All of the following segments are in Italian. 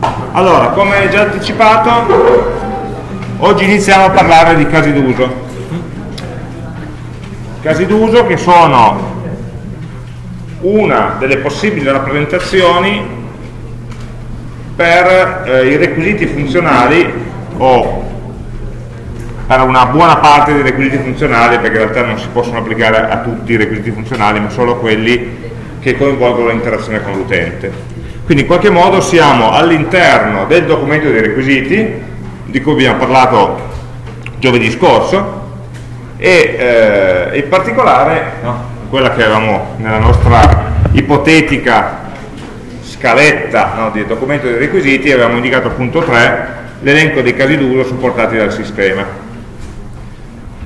Allora, come già anticipato, oggi iniziamo a parlare di casi d'uso. Casi d'uso che sono una delle possibili rappresentazioni per eh, i requisiti funzionali o per una buona parte dei requisiti funzionali perché in realtà non si possono applicare a tutti i requisiti funzionali ma solo quelli che coinvolgono l'interazione con l'utente quindi in qualche modo siamo all'interno del documento dei requisiti di cui abbiamo parlato giovedì scorso e eh, in particolare no, quella che avevamo nella nostra ipotetica scaletta no, di documento dei requisiti avevamo indicato punto 3 l'elenco dei casi d'uso supportati dal sistema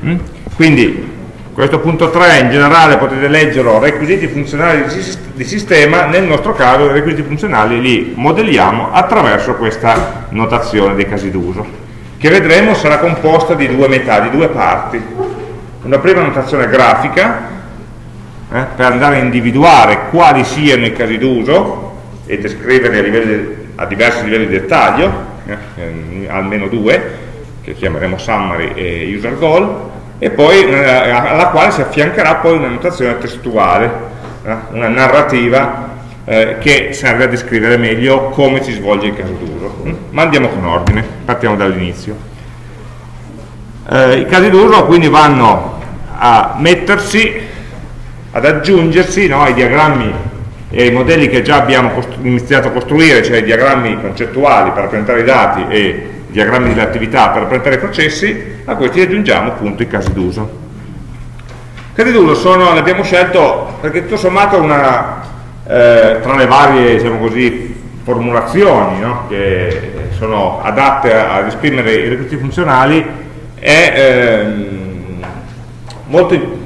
Mm? Quindi questo punto 3 in generale potete leggerlo requisiti funzionali di sistema, nel nostro caso i requisiti funzionali li modelliamo attraverso questa notazione dei casi d'uso, che vedremo sarà composta di due metà, di due parti. Una prima notazione grafica, eh, per andare a individuare quali siano i casi d'uso e descriverli a, livelli, a, diversi livelli di dettaglio, eh, almeno due, che chiameremo summary e user goal, e poi eh, alla quale si affiancherà poi una notazione testuale, eh, una narrativa eh, che serve a descrivere meglio come si svolge il caso d'uso. Mm? Ma andiamo con ordine, partiamo dall'inizio. I casi d'uso quindi vanno a mettersi, ad aggiungersi no, ai diagrammi e ai modelli che già abbiamo iniziato a costruire, cioè i diagrammi concettuali per rappresentare i dati e diagrammi delle attività per i processi, a questi aggiungiamo appunto i casi d'uso. I casi d'uso li abbiamo scelto perché tutto sommato una, eh, tra le varie diciamo così, formulazioni no? che sono adatte ad esprimere i requisiti funzionali è ehm, molto,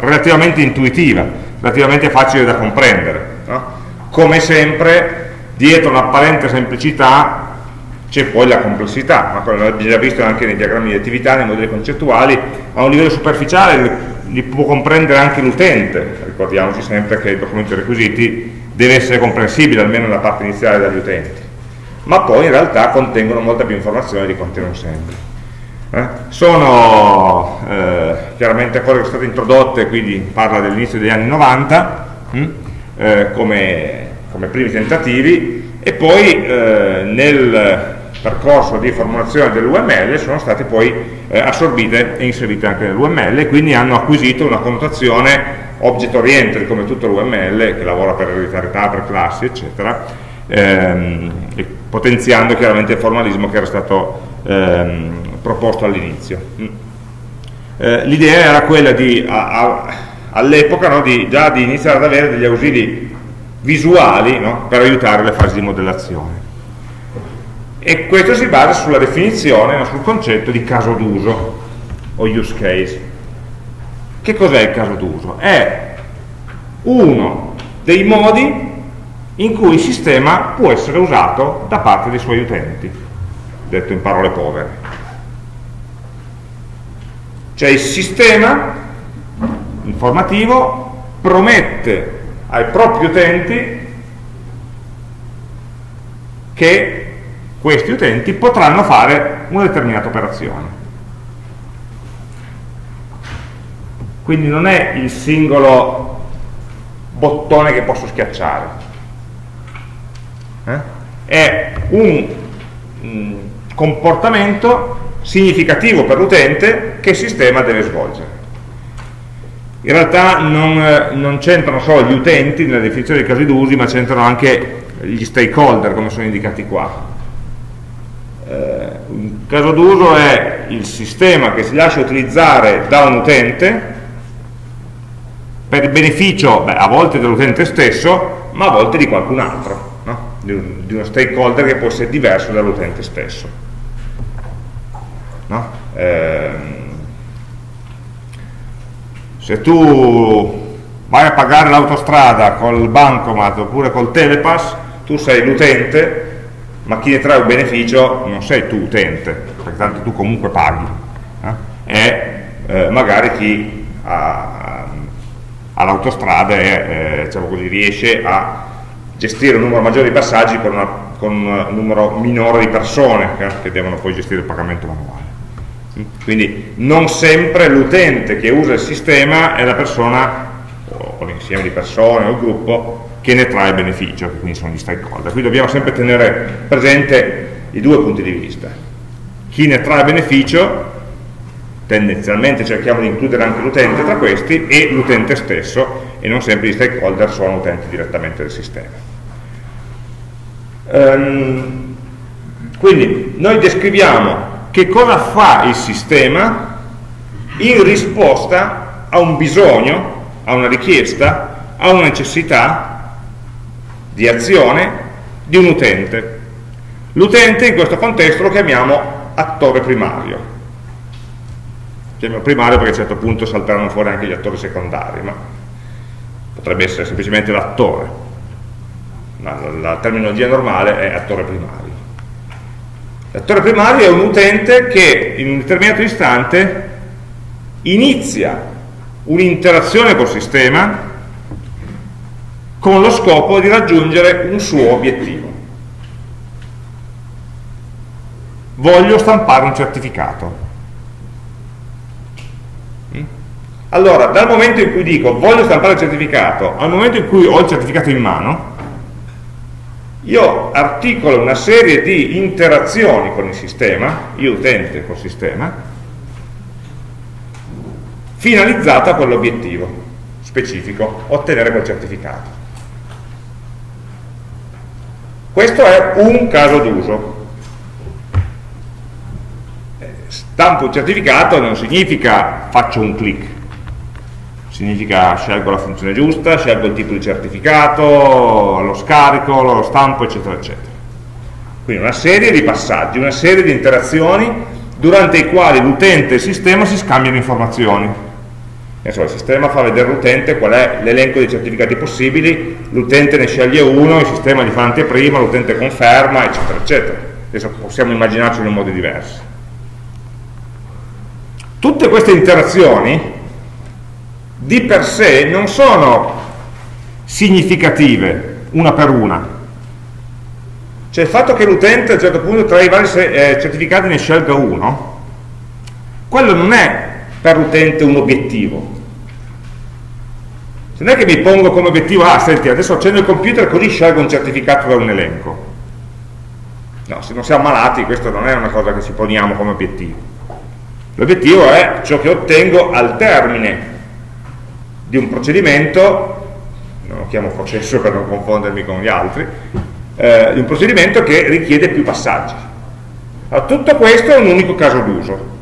relativamente intuitiva, relativamente facile da comprendere. No? Come sempre, dietro un'apparente semplicità c'è poi la complessità, ma l'abbiamo già visto anche nei diagrammi di attività, nei modelli concettuali, a un livello superficiale li può comprendere anche l'utente, ricordiamoci sempre che il documento dei requisiti deve essere comprensibile almeno nella parte iniziale dagli utenti, ma poi in realtà contengono molta più informazione di non sembra. Eh? Sono eh, chiaramente cose che sono state introdotte, quindi parla dell'inizio degli anni 90, hm? eh, come, come primi tentativi, e poi eh, nel percorso di formulazione dell'UML sono state poi eh, assorbite e inserite anche nell'UML e quindi hanno acquisito una connotazione object oriented come tutto l'UML che lavora per ereditarietà, per classi eccetera ehm, potenziando chiaramente il formalismo che era stato ehm, proposto all'inizio mm. eh, l'idea era quella all'epoca no, già di iniziare ad avere degli ausili visuali no, per aiutare le fasi di modellazione e questo si basa sulla definizione, sul concetto di caso d'uso o use case. Che cos'è il caso d'uso? È uno dei modi in cui il sistema può essere usato da parte dei suoi utenti, detto in parole povere. Cioè il sistema informativo promette ai propri utenti che questi utenti potranno fare una determinata operazione. Quindi non è il singolo bottone che posso schiacciare, eh? è un comportamento significativo per l'utente che il sistema deve svolgere. In realtà non, non c'entrano solo gli utenti nella definizione dei casi d'usi, ma c'entrano anche gli stakeholder, come sono indicati qua un caso d'uso è il sistema che si lascia utilizzare da un utente per il beneficio beh, a volte dell'utente stesso ma a volte di qualcun altro no? di, un, di, uno stakeholder che può essere diverso dall'utente stesso no? eh, se tu vai a pagare l'autostrada col bancomat oppure col telepass tu sei l'utente ma chi ne trae un beneficio non sei tu utente, perché tanto tu comunque paghi, eh? è eh, magari chi ha, l'autostrada e eh, diciamo così, riesce a gestire un numero maggiore di passaggi con, una, con un numero minore di persone che, che devono poi gestire il pagamento manuale. Quindi non sempre l'utente che usa il sistema è la persona, o l'insieme di persone o il gruppo, che ne trae beneficio, che quindi sono gli stakeholder. Quindi dobbiamo sempre tenere presente i due punti di vista. Chi ne trae beneficio, tendenzialmente cerchiamo di includere anche l'utente tra questi, e l'utente stesso, e non sempre gli stakeholder sono utenti direttamente del sistema. Um, quindi noi descriviamo che cosa fa il sistema in risposta a un bisogno, a una richiesta, a una necessità di azione di un utente. L'utente in questo contesto lo chiamiamo attore primario. Chiamiamo primario perché a un certo punto salteranno fuori anche gli attori secondari, ma potrebbe essere semplicemente l'attore. La, la terminologia normale è attore primario. L'attore primario è un utente che in un determinato istante inizia un'interazione col sistema con lo scopo di raggiungere un suo obiettivo. Voglio stampare un certificato. Mm? Allora, dal momento in cui dico voglio stampare il certificato, al momento in cui ho il certificato in mano, io articolo una serie di interazioni con il sistema, io utente col sistema, finalizzata a quell'obiettivo specifico, ottenere quel certificato. Questo è un caso d'uso. Stampo un certificato non significa faccio un clic, significa scelgo la funzione giusta, scelgo il tipo di certificato, lo scarico, lo stampo, eccetera, eccetera. Quindi una serie di passaggi, una serie di interazioni durante i quali l'utente e il sistema si scambiano informazioni. Insomma, il sistema fa vedere all'utente qual è l'elenco di certificati possibili, l'utente ne sceglie uno, il sistema gli fa anteprima, l'utente conferma, eccetera, eccetera. Adesso possiamo immaginarci in modi diversi. Tutte queste interazioni di per sé non sono significative una per una. Cioè il fatto che l'utente a un certo punto tra i vari eh, certificati ne scelga uno, quello non è per l'utente un obiettivo. Se non è che mi pongo come obiettivo, ah senti, adesso accendo il computer così scelgo un certificato da un elenco. No, se non siamo malati questo non è una cosa che ci poniamo come obiettivo. L'obiettivo è ciò che ottengo al termine di un procedimento, non lo chiamo processo per non confondermi con gli altri, eh, di un procedimento che richiede più passaggi. Allora, tutto questo è un unico caso d'uso.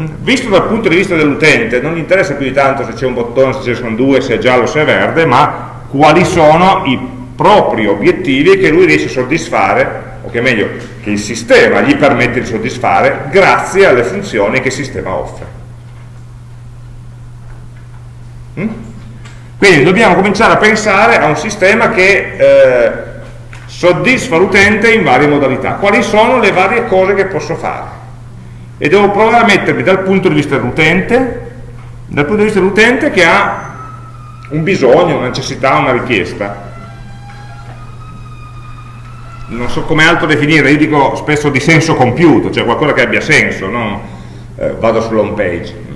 Visto dal punto di vista dell'utente, non gli interessa più di tanto se c'è un bottone, se ce ne sono due, se è giallo, se è verde, ma quali sono i propri obiettivi che lui riesce a soddisfare, o che meglio, che il sistema gli permette di soddisfare grazie alle funzioni che il sistema offre. Mm? Quindi dobbiamo cominciare a pensare a un sistema che eh, soddisfa l'utente in varie modalità. Quali sono le varie cose che posso fare? E devo provare a mettermi dal punto di vista dell'utente, dal punto di vista dell'utente che ha un bisogno, una necessità, una richiesta. Non so come altro definire, io dico spesso di senso compiuto, cioè qualcosa che abbia senso, non eh, vado sull'home page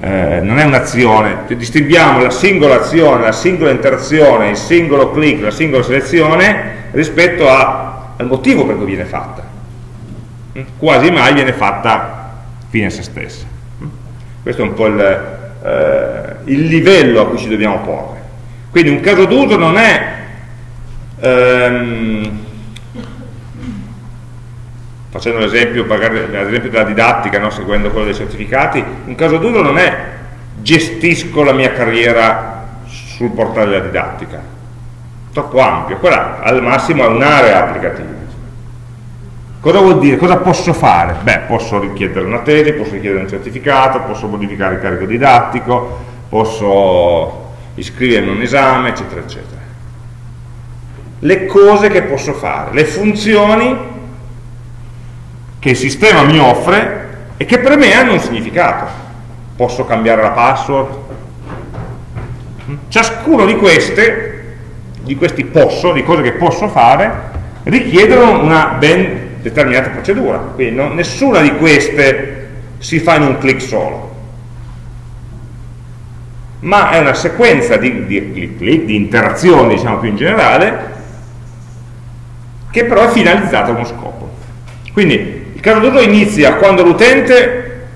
eh, non è un'azione, distinguiamo la singola azione, la singola interazione, il singolo click, la singola selezione rispetto a, al motivo per cui viene fatta. Quasi mai viene fatta fine a se stessa. Questo è un po' il, eh, il livello a cui ci dobbiamo porre. Quindi un caso d'uso non è ehm, facendo l'esempio della didattica, no? seguendo quello dei certificati, un caso d'uso non è gestisco la mia carriera sul portale della didattica, troppo ampio, quella al massimo è un'area applicativa. Cosa vuol dire? Cosa posso fare? Beh, posso richiedere una tesi, posso richiedere un certificato, posso modificare il carico didattico, posso iscrivermi a un esame, eccetera, eccetera. Le cose che posso fare, le funzioni che il sistema mi offre e che per me hanno un significato. Posso cambiare la password, Ciascuno di queste, di questi posso, di cose che posso fare, richiedono una ben determinata procedura. Quindi non, nessuna di queste si fa in un clic solo ma è una sequenza di, di clic clic, di interazioni diciamo più in generale, che però è finalizzata a uno scopo. Quindi il caso d'uso inizia quando l'utente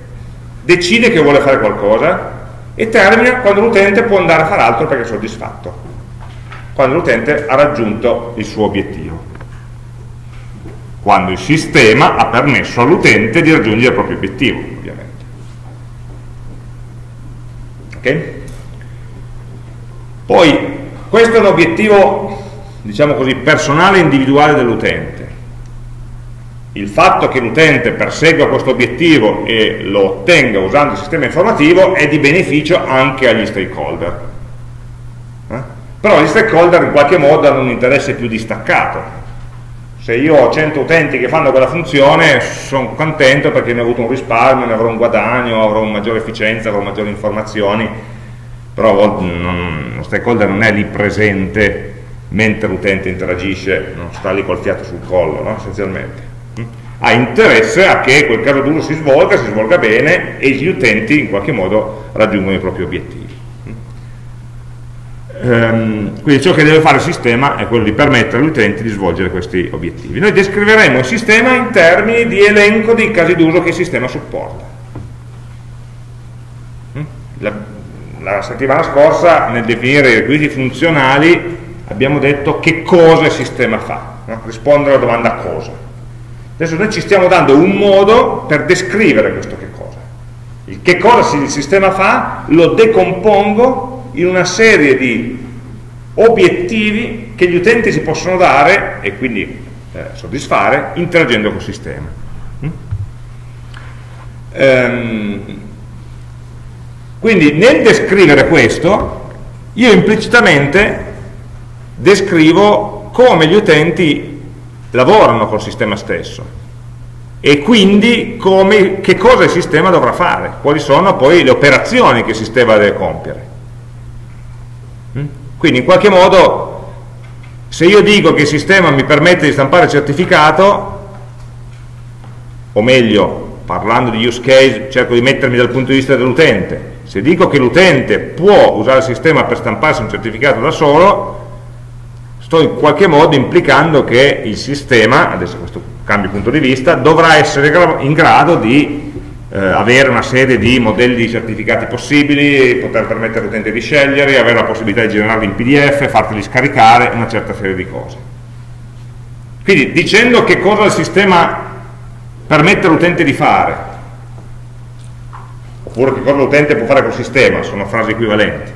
decide che vuole fare qualcosa e termina quando l'utente può andare a fare altro perché è soddisfatto, quando l'utente ha raggiunto il suo obiettivo, quando il sistema ha permesso all'utente di raggiungere il proprio obiettivo, ovviamente. Okay? Poi, questo è un obiettivo, diciamo così, personale e individuale dell'utente. Il fatto che l'utente persegua questo obiettivo e lo ottenga usando il sistema informativo è di beneficio anche agli stakeholder. Eh? Però gli stakeholder in qualche modo hanno un interesse più distaccato. Se io ho 100 utenti che fanno quella funzione, sono contento perché ne ho avuto un risparmio, ne avrò un guadagno, avrò maggiore efficienza, avrò maggiori informazioni, però non, lo stakeholder non è lì presente mentre l'utente interagisce, non sta lì col fiato sul collo, no? essenzialmente. Ha interesse a che quel caso d'uso si svolga, si svolga bene e gli utenti in qualche modo raggiungono i propri obiettivi. Um, quindi ciò che deve fare il sistema è quello di permettere agli utenti di svolgere questi obiettivi. Noi descriveremo il sistema in termini di elenco dei casi d'uso che il sistema supporta. La, la settimana scorsa nel definire i requisiti funzionali abbiamo detto che cosa il sistema fa, no? rispondere alla domanda cosa. Adesso noi ci stiamo dando un modo per descrivere questo che cosa. Il che cosa il sistema fa lo decompongo in una serie di obiettivi che gli utenti si possono dare e quindi eh, soddisfare interagendo col sistema. Mm? Um, quindi nel descrivere questo, io implicitamente descrivo come gli utenti lavorano col sistema stesso e quindi come, che cosa il sistema dovrà fare, quali sono poi le operazioni che il sistema deve compiere. Quindi in qualche modo, se io dico che il sistema mi permette di stampare il certificato, o meglio, parlando di use case, cerco di mettermi dal punto di vista dell'utente, se dico che l'utente può usare il sistema per stamparsi un certificato da solo, sto in qualche modo implicando che il sistema, adesso questo cambio punto di vista, dovrà essere in grado di eh, avere una serie di modelli di certificati possibili, poter permettere all'utente di scegliere, avere la possibilità di generarli in PDF, farteli scaricare, una certa serie di cose. Quindi dicendo che cosa il sistema permette all'utente di fare, oppure che cosa l'utente può fare col sistema, sono frasi equivalenti.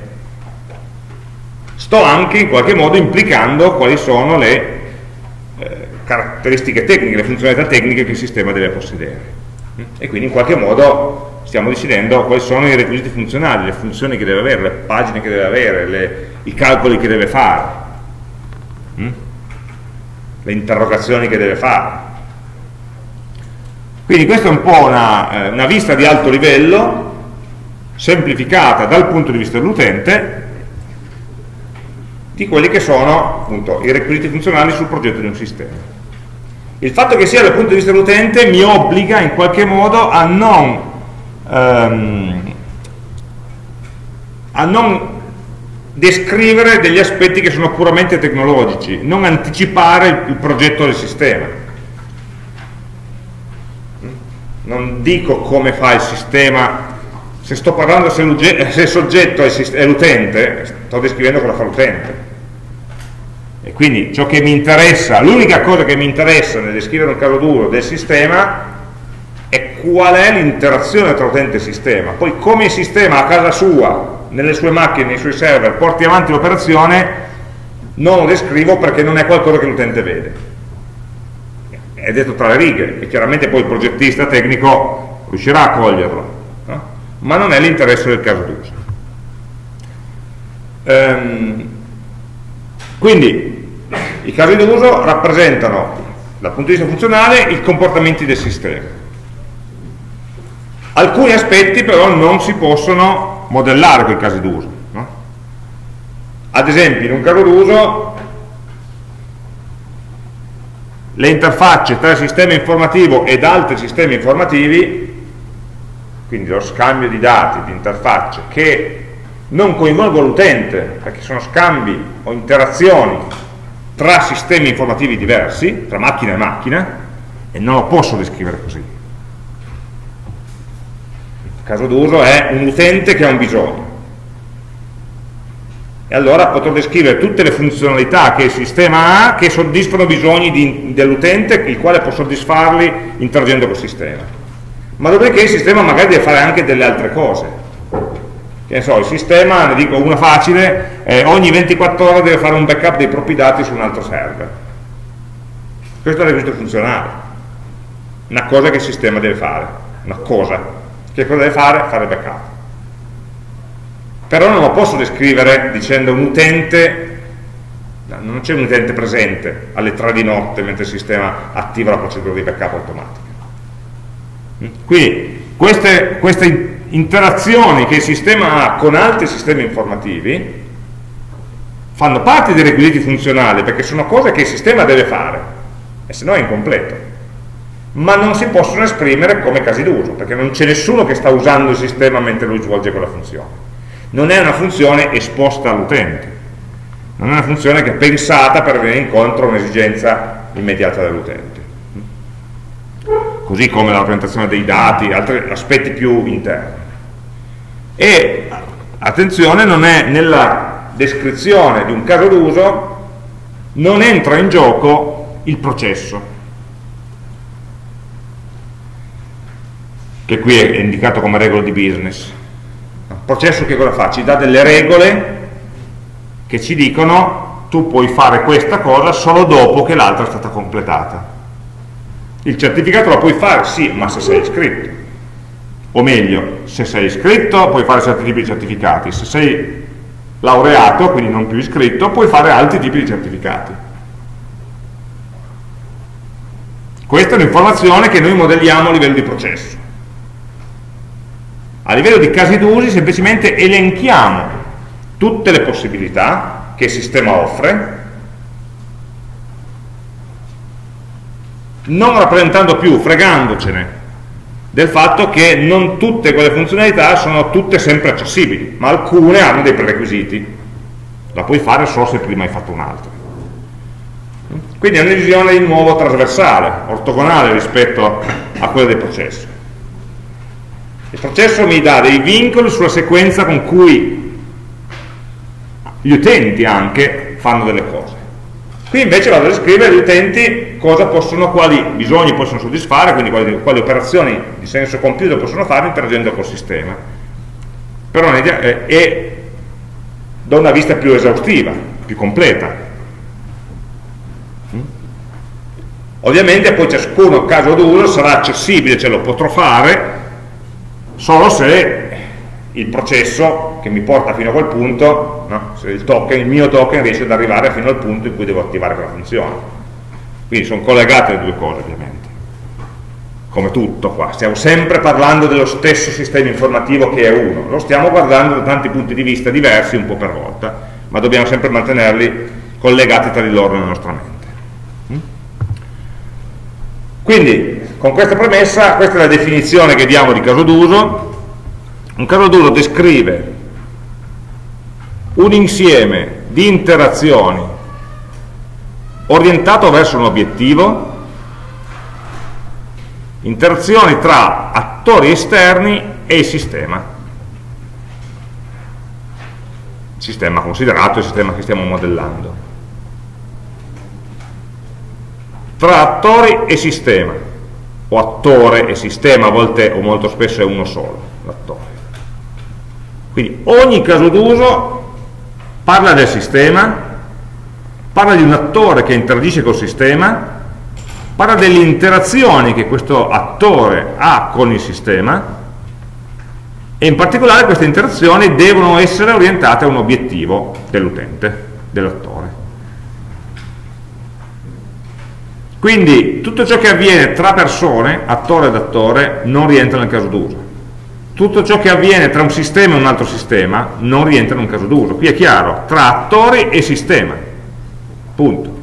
Sto anche in qualche modo implicando quali sono le eh, caratteristiche tecniche, le funzionalità tecniche che il sistema deve possedere. E quindi in qualche modo stiamo decidendo quali sono i requisiti funzionali, le funzioni che deve avere, le pagine che deve avere, le, i calcoli che deve fare, hm? le interrogazioni che deve fare. Quindi questa è un po' una, eh, una vista di alto livello semplificata dal punto di vista dell'utente di quelli che sono appunto, i requisiti funzionali sul progetto di un sistema. Il fatto che sia dal punto di vista dell'utente mi obbliga in qualche modo a non, ehm, a non descrivere degli aspetti che sono puramente tecnologici, non anticipare il progetto del sistema. Non dico come fa il sistema se sto parlando se, il soggetto è l'utente, sto descrivendo cosa fa l'utente. E quindi ciò che mi interessa, l'unica cosa che mi interessa nel descrivere un caso duro del sistema è qual è l'interazione tra utente e sistema. Poi come il sistema a casa sua, nelle sue macchine, nei suoi server, porti avanti l'operazione, non lo descrivo perché non è qualcosa che l'utente vede. È detto tra le righe e chiaramente poi il progettista tecnico riuscirà a coglierlo ma non è l'interesse del caso d'uso. Ehm, quindi i casi d'uso rappresentano dal punto di vista funzionale i comportamenti del sistema. Alcuni aspetti però non si possono modellare con i casi d'uso. No? Ad esempio, in un caso d'uso, le interfacce tra il sistema informativo ed altri sistemi informativi, quindi lo scambio di dati, di interfacce, che non coinvolgono l'utente, perché sono scambi o interazioni tra sistemi informativi diversi, tra macchina e macchina, e non lo posso descrivere così. Il caso d'uso è un utente che ha un bisogno. E allora potrò descrivere tutte le funzionalità che il sistema ha che soddisfano i bisogni dell'utente, il quale può soddisfarli interagendo col sistema. Ma dopodiché il sistema magari deve fare anche delle altre cose che so, il sistema, ne dico una facile, eh, ogni 24 ore deve fare un backup dei propri dati su un altro server. Questo è il requisito funzionale, una cosa che il sistema deve fare, una cosa. Che cosa deve fare? Fare backup. Però non lo posso descrivere dicendo un utente, non c'è un utente presente alle 3 di notte mentre il sistema attiva la procedura di backup automatica. Quindi queste, queste interazioni che il sistema ha con altri sistemi informativi fanno parte dei requisiti funzionali perché sono cose che il sistema deve fare e se no è incompleto. Ma non si possono esprimere come casi d'uso perché non c'è nessuno che sta usando il sistema mentre lui svolge quella funzione. Non è una funzione esposta all'utente. Non è una funzione che è pensata per venire incontro a un'esigenza immediata dell'utente così come la rappresentazione dei dati, altri aspetti più interni. E attenzione, nella descrizione di un caso d'uso non entra in gioco il processo, che qui è indicato come regola di business. Il processo che cosa fa? Ci dà delle regole che ci dicono tu puoi fare questa cosa solo dopo che l'altra è stata completata il certificato lo puoi fare, sì, ma se sei iscritto. O meglio, se sei iscritto puoi fare certi tipi di certificati, se sei laureato, quindi non più iscritto, puoi fare altri tipi di certificati. Questa è un'informazione che noi modelliamo a livello di processo. A livello di casi d'usi semplicemente elenchiamo tutte le possibilità che il sistema offre non rappresentando più, fregandocene del fatto che non tutte quelle funzionalità sono tutte sempre accessibili, ma alcune hanno dei prerequisiti. La puoi fare solo se prima hai fatto un'altra. Quindi è una visione di nuovo trasversale, ortogonale rispetto a quella del processo. Il processo mi dà dei vincoli sulla sequenza con cui gli utenti anche fanno delle cose. Qui invece vado a descrivere agli utenti possono, quali bisogni possono soddisfare, quindi quali, quali operazioni di senso compiuto possono fare interagendo col sistema. Però eh, è da una vista più esaustiva, più completa. Mm? Ovviamente poi ciascuno caso d'uso sarà accessibile, cioè lo potrò fare solo se il processo che mi porta fino a quel punto, no? se il, token, il mio token riesce ad arrivare fino al punto in cui devo attivare quella funzione. Quindi sono collegate le due cose ovviamente. Come tutto qua, stiamo sempre parlando dello stesso sistema informativo che è uno, lo stiamo guardando da tanti punti di vista diversi un po' per volta, ma dobbiamo sempre mantenerli collegati tra di loro nella nostra mente. Mm? Quindi, con questa premessa, questa è la definizione che diamo di caso d'uso, un caso d'uso descrive un insieme di interazioni orientato verso un obiettivo, interazioni tra attori esterni e il sistema. Il sistema considerato, il sistema che stiamo modellando. Tra attori e sistema, o attore e sistema, a volte o molto spesso è uno solo, l'attore. Quindi ogni caso d'uso parla del sistema, parla di un attore che interagisce col sistema, parla delle interazioni che questo attore ha con il sistema e in particolare queste interazioni devono essere orientate a un obiettivo dell'utente, dell'attore. Quindi tutto ciò che avviene tra persone, attore ed attore, non rientra nel caso d'uso tutto ciò che avviene tra un sistema e un altro sistema non rientra in un caso d'uso. Qui è chiaro, tra attori e sistema. Punto.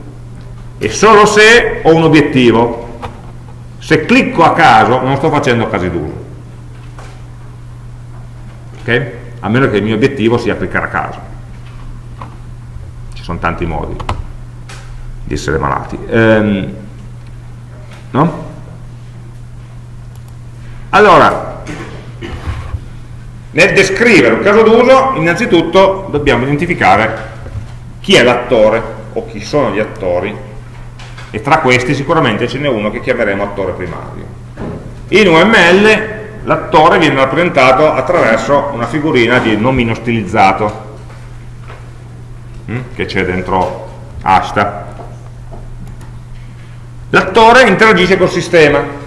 E solo se ho un obiettivo. Se clicco a caso non sto facendo casi d'uso. Ok? A meno che il mio obiettivo sia cliccare a caso. Ci sono tanti modi di essere malati. Ehm, no? Allora, nel descrivere un caso d'uso, innanzitutto dobbiamo identificare chi è l'attore o chi sono gli attori e tra questi sicuramente ce n'è uno che chiameremo attore primario. In UML l'attore viene rappresentato attraverso una figurina di nomino stilizzato hm, che c'è dentro hashtag. L'attore interagisce col sistema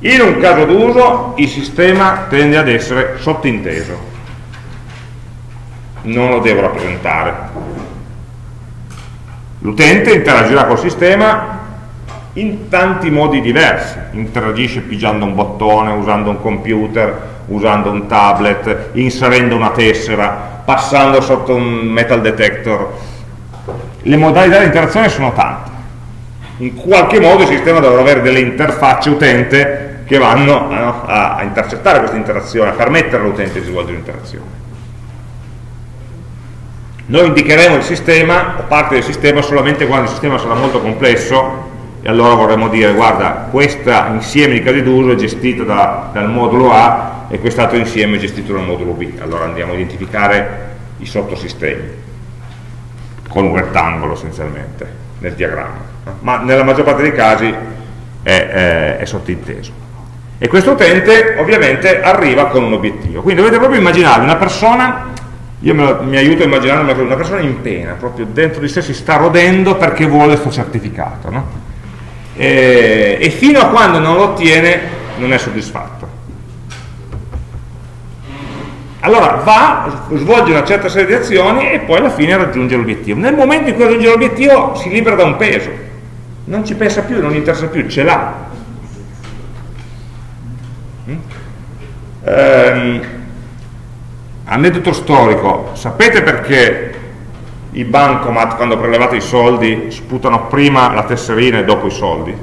in un caso d'uso il sistema tende ad essere sottinteso, non lo devo rappresentare. L'utente interagirà col sistema in tanti modi diversi, interagisce pigiando un bottone, usando un computer, usando un tablet, inserendo una tessera, passando sotto un metal detector. Le modalità di interazione sono tante. In qualche modo il sistema dovrà avere delle interfacce utente che vanno no, a, a, intercettare questa interazione, a permettere all'utente di svolgere l'interazione. Noi indicheremo il sistema o parte del sistema solamente quando il sistema sarà molto complesso e allora vorremmo dire guarda questo insieme di casi d'uso è gestito da, dal modulo A e quest'altro insieme è gestito dal modulo B. Allora andiamo a identificare i sottosistemi con un rettangolo essenzialmente nel diagramma. Ma nella maggior parte dei casi è, è, è sottinteso. E questo utente ovviamente arriva con un obiettivo. Quindi dovete proprio immaginare una persona io lo, mi aiuto a immaginare una persona in pena proprio dentro di sé si sta rodendo perché vuole questo certificato no? e, e fino a quando non lo ottiene non è soddisfatto. Allora va, svolge una certa serie di azioni e poi alla fine raggiunge l'obiettivo. Nel momento in cui raggiunge l'obiettivo si libera da un peso. Non ci pensa più, non gli interessa più, ce l'ha. Ehm, aneddoto storico sapete perché i bancomat quando prelevate i soldi sputano prima la tesserina e dopo i soldi?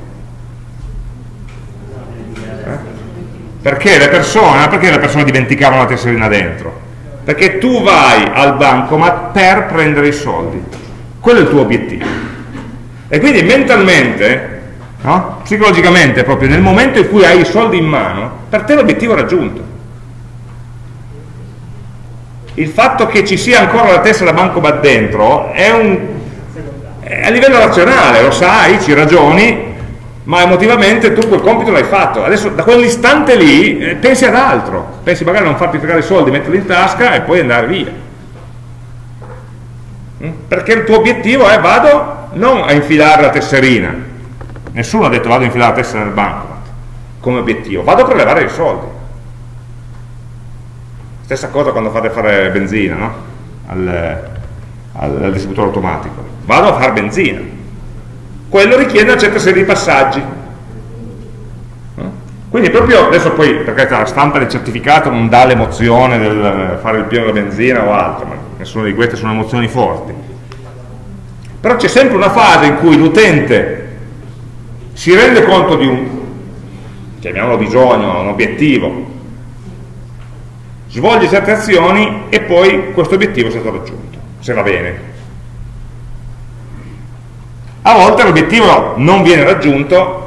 Eh? Perché le persone, perché le persone dimenticavano la tesserina dentro? Perché tu vai al bancomat per prendere i soldi, quello è il tuo obiettivo. E quindi mentalmente no? psicologicamente proprio nel momento in cui hai i soldi in mano, per te l'obiettivo è raggiunto. Il fatto che ci sia ancora la tessera bancomat dentro è, un, è a livello razionale, lo sai, ci ragioni, ma emotivamente tu quel compito l'hai fatto. Adesso da quell'istante lì eh, pensi ad altro, pensi magari a non farti fregare i soldi, metterli in tasca e poi andare via. Mm? Perché il tuo obiettivo è vado non a infilare la tesserina, nessuno ha detto vado a infilare la testa nel bancomat come obiettivo, vado a prelevare i soldi stessa cosa quando fate fare benzina no? al, al, al distributore automatico. Vado a fare benzina. Quello richiede una certa serie di passaggi. Quindi proprio adesso poi perché la stampa del certificato non dà l'emozione del fare il pieno della benzina o altro ma nessuna di queste sono emozioni forti. Però c'è sempre una fase in cui l'utente si rende conto di un, chiamiamolo bisogno, un obiettivo, svolge certe azioni e poi questo obiettivo è stato raggiunto, se va bene. A volte l'obiettivo non viene raggiunto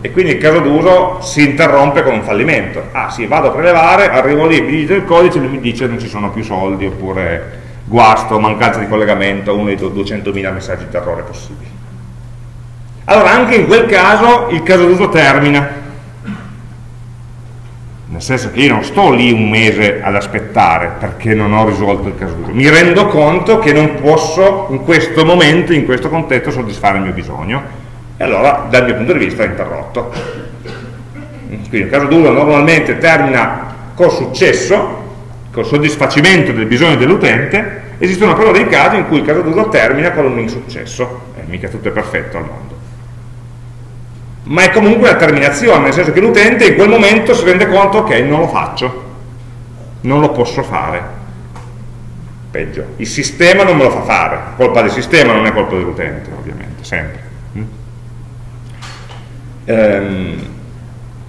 e quindi il caso d'uso si interrompe con un fallimento. Ah sì, vado a prelevare, arrivo lì, mi dice il codice lui mi dice non ci sono più soldi oppure guasto, mancanza di collegamento, uno dei 200.000 messaggi d'errore possibili. Allora anche in quel caso il caso d'uso termina, nel senso che io non sto lì un mese ad aspettare perché non ho risolto il caso d'uso, mi rendo conto che non posso in questo momento, in questo contesto soddisfare il mio bisogno e allora dal mio punto di vista è interrotto. Quindi il caso d'uso normalmente termina col successo, col soddisfacimento del bisogno dell'utente, esistono però dei casi in cui il caso d'uso termina con un insuccesso, e mica tutto è perfetto al mondo. Ma è comunque una terminazione, nel senso che l'utente in quel momento si rende conto che non lo faccio, non lo posso fare. Peggio, il sistema non me lo fa fare, colpa del sistema non è colpa dell'utente, ovviamente, sempre. Mm? Ehm,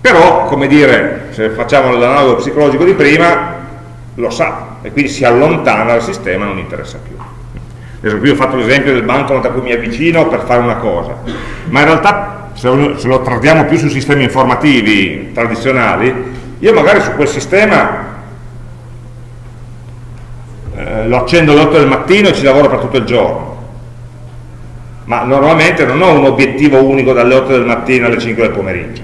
però, come dire, se facciamo l'analogo psicologico di prima, lo sa, e quindi si allontana dal sistema non interessa più. Adesso qui ho fatto l'esempio del banco a cui mi avvicino per fare una cosa, ma in realtà se lo, se lo trattiamo più su sistemi informativi tradizionali, io magari su quel sistema eh, lo accendo alle 8 del mattino e ci lavoro per tutto il giorno. Ma normalmente non ho un obiettivo unico dalle 8 del mattino alle 5 del pomeriggio.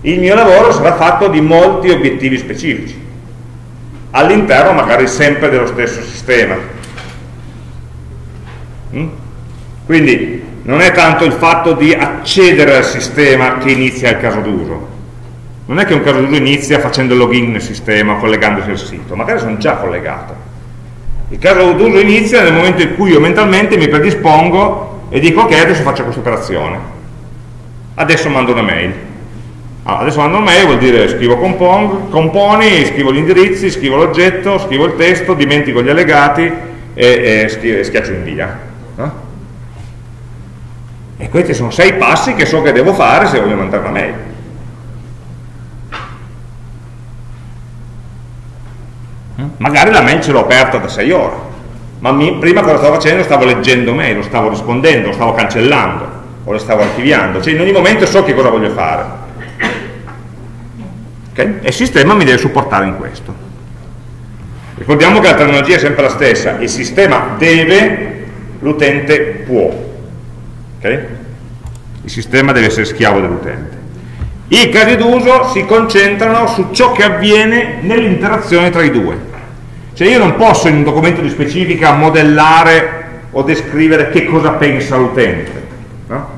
Il mio lavoro sarà fatto di molti obiettivi specifici all'interno magari sempre dello stesso sistema. Mm? quindi non è tanto il fatto di accedere al sistema che inizia il caso d'uso. Non è che un caso d'uso inizia facendo login nel sistema, collegandosi al sito, magari sono già collegato. Il caso d'uso inizia nel momento in cui io mentalmente mi predispongo e dico ok, adesso faccio questa operazione. Adesso mando una mail. Allora, adesso mando una mail vuol dire scrivo compon, componi, scrivo gli indirizzi, scrivo l'oggetto, scrivo il testo, dimentico gli allegati e, e schiaccio invia. No? Questi sono sei passi che so che devo fare se voglio mandare una mail. Mm? Magari la mail ce l'ho aperta da sei ore, ma mi, prima cosa stavo facendo? Stavo leggendo mail, lo stavo rispondendo, lo stavo cancellando, o le stavo archiviando, cioè in ogni momento so che cosa voglio fare. Okay? E il sistema mi deve supportare in questo. Ricordiamo che la terminologia è sempre la stessa, il sistema deve, l'utente può. Okay? Il sistema deve essere schiavo dell'utente. I casi d'uso si concentrano su ciò che avviene nell'interazione tra i due. Cioè io non posso in un documento di specifica modellare o descrivere che cosa pensa l'utente, no?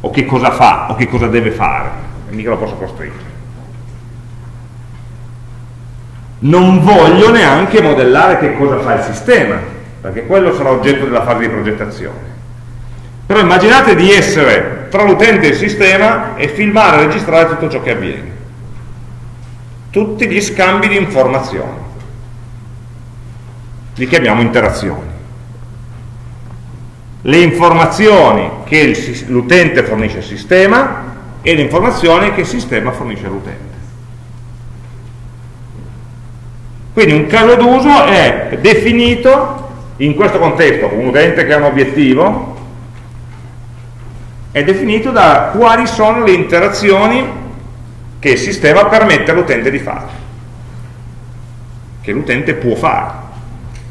o che cosa fa, o che cosa deve fare, e mica lo posso costruire. Non voglio neanche modellare che cosa fa il sistema, perché quello sarà oggetto della fase di progettazione. Però immaginate di essere tra l'utente e il sistema e filmare e registrare tutto ciò che avviene. Tutti gli scambi di informazioni. Li chiamiamo interazioni. Le informazioni che l'utente fornisce al sistema e le informazioni che il sistema fornisce all'utente. Quindi un caso d'uso è definito in questo contesto, un utente che ha un obiettivo, è definito da quali sono le interazioni che il sistema permette all'utente di fare, che l'utente può fare.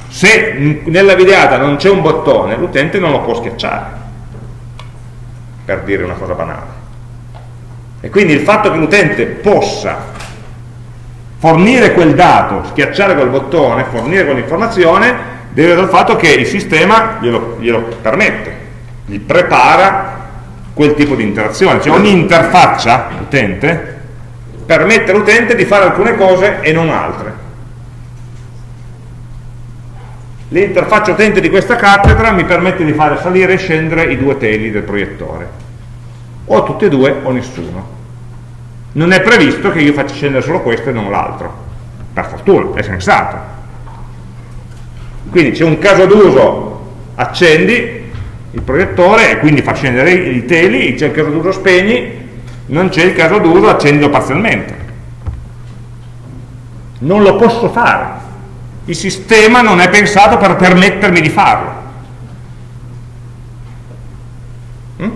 Se nella videata non c'è un bottone, l'utente non lo può schiacciare, per dire una cosa banale. E quindi il fatto che l'utente possa fornire quel dato, schiacciare quel bottone, fornire quell'informazione, deriva dal fatto che il sistema glielo, glielo permette, gli prepara quel tipo di interazione, cioè ogni interfaccia utente permette all'utente di fare alcune cose e non altre. L'interfaccia utente di questa cattedra mi permette di fare salire e scendere i due teli del proiettore, o tutti e due o nessuno. Non è previsto che io faccia scendere solo questo e non l'altro, per fortuna, è sensato. Quindi c'è un caso d'uso, accendi, il proiettore e quindi fa scendere i teli, c'è il caso d'uso spegni, non c'è il caso d'uso accendilo parzialmente. Non lo posso fare. Il sistema non è pensato per permettermi di farlo. Mm?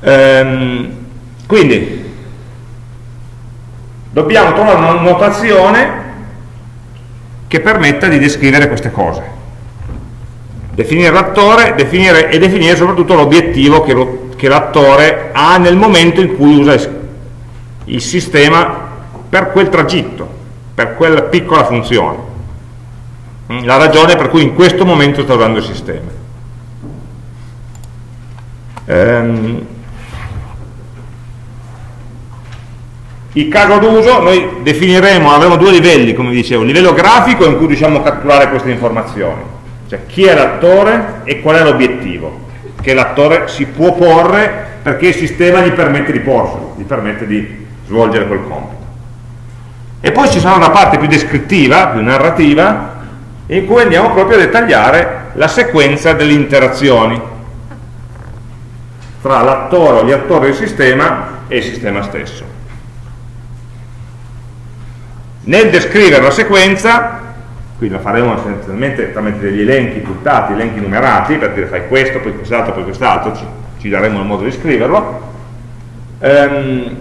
Ehm, quindi dobbiamo trovare una notazione che permetta di descrivere queste cose definire l'attore definire, e definire soprattutto l'obiettivo che l'attore ha nel momento in cui usa il sistema per quel tragitto, per quella piccola funzione. Mm, la ragione per cui in questo momento sta usando il sistema. Ehm, il caso d'uso noi definiremo, avremo due livelli come dicevo, il livello grafico in cui riusciamo a catturare queste informazioni cioè chi è l'attore e qual è l'obiettivo. che l'attore si può porre perché il sistema gli permette di porselo, gli permette di svolgere quel compito. E poi ci sarà una parte più descrittiva, più narrativa, in cui andiamo proprio a dettagliare la sequenza delle interazioni tra l'attore o gli attori del sistema e il sistema stesso. Nel descrivere la sequenza, qui la faremo essenzialmente tramite degli elenchi puntati, elenchi numerati, per dire fai questo, poi quest'altro, poi quest'altro, ci, ci, daremo il modo di scriverlo, ehm,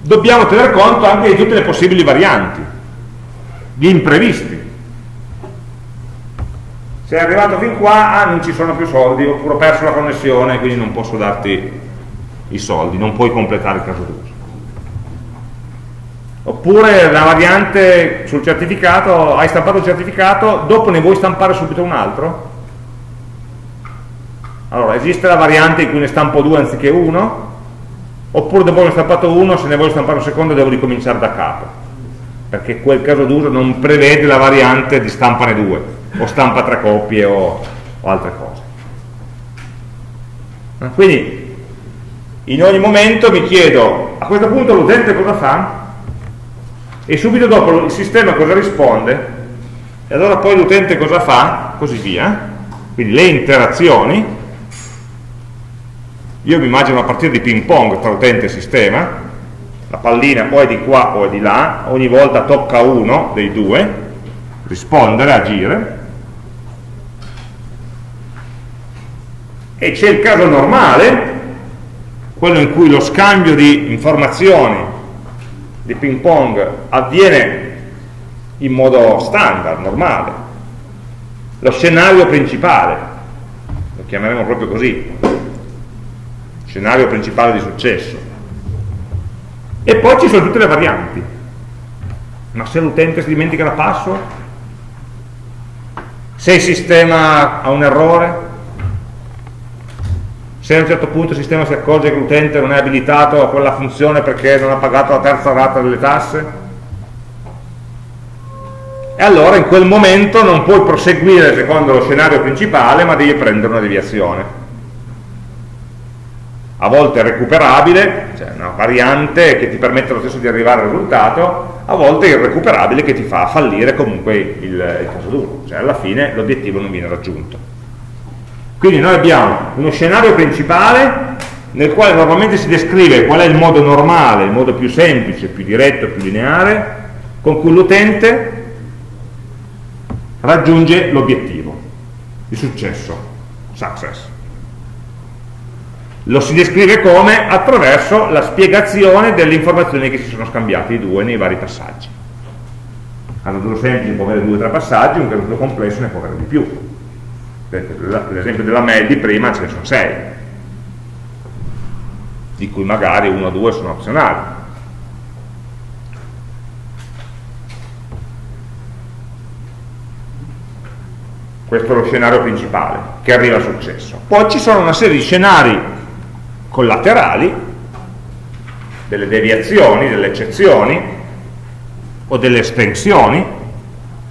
dobbiamo tener conto anche di tutte le possibili varianti, gli imprevisti. Sei arrivato fin qua, ah, non ci sono più soldi, oppure ho perso la connessione, quindi non posso darti i soldi, non puoi completare il caso d'uso oppure la variante sul certificato, hai stampato il certificato, dopo ne vuoi stampare subito un altro? Allora, esiste la variante in cui ne stampo due anziché uno? Oppure dopo ne ho stampato uno, se ne voglio stampare un secondo devo ricominciare da capo? Perché quel caso d'uso non prevede la variante di stampane due, o stampa tre copie o, o altre cose. Quindi, in ogni momento mi chiedo, a questo punto l'utente cosa fa? E subito dopo il sistema cosa risponde? E allora poi l'utente cosa fa, così via. Quindi le interazioni, io mi immagino una partita di ping pong tra utente e sistema, la pallina o è di qua o è di là, ogni volta tocca uno dei due, rispondere, agire, e c'è il caso normale, quello in cui lo scambio di informazioni di ping pong avviene in modo standard, normale. Lo scenario principale, lo chiameremo proprio così, scenario principale di successo. E poi ci sono tutte le varianti. Ma se l'utente si dimentica la password? Se il sistema ha un errore? Se a un certo punto il sistema si accorge che l'utente non è abilitato a quella funzione perché non ha pagato la terza rata delle tasse? E allora in quel momento non puoi proseguire secondo lo scenario principale ma devi prendere una deviazione. A volte recuperabile cioè una variante che ti permette lo stesso di arrivare al risultato a volte irrecuperabile che ti fa fallire comunque il, il caso duro cioè alla fine l'obiettivo non viene raggiunto quindi noi abbiamo uno scenario principale nel quale normalmente si descrive qual è il modo normale, il modo più semplice, più diretto, più lineare, con cui l'utente raggiunge l'obiettivo, il successo, success. Lo si descrive come attraverso la spiegazione delle informazioni che si sono scambiate i due nei vari passaggi. Caso duro semplice può avere due o tre passaggi, un duro complesso ne può avere di più l'esempio della mail di prima ce ne sono sei di cui magari uno o due sono opzionali. Questo è lo scenario principale che arriva al successo. Poi ci sono una serie di scenari collaterali delle deviazioni, delle eccezioni o delle estensioni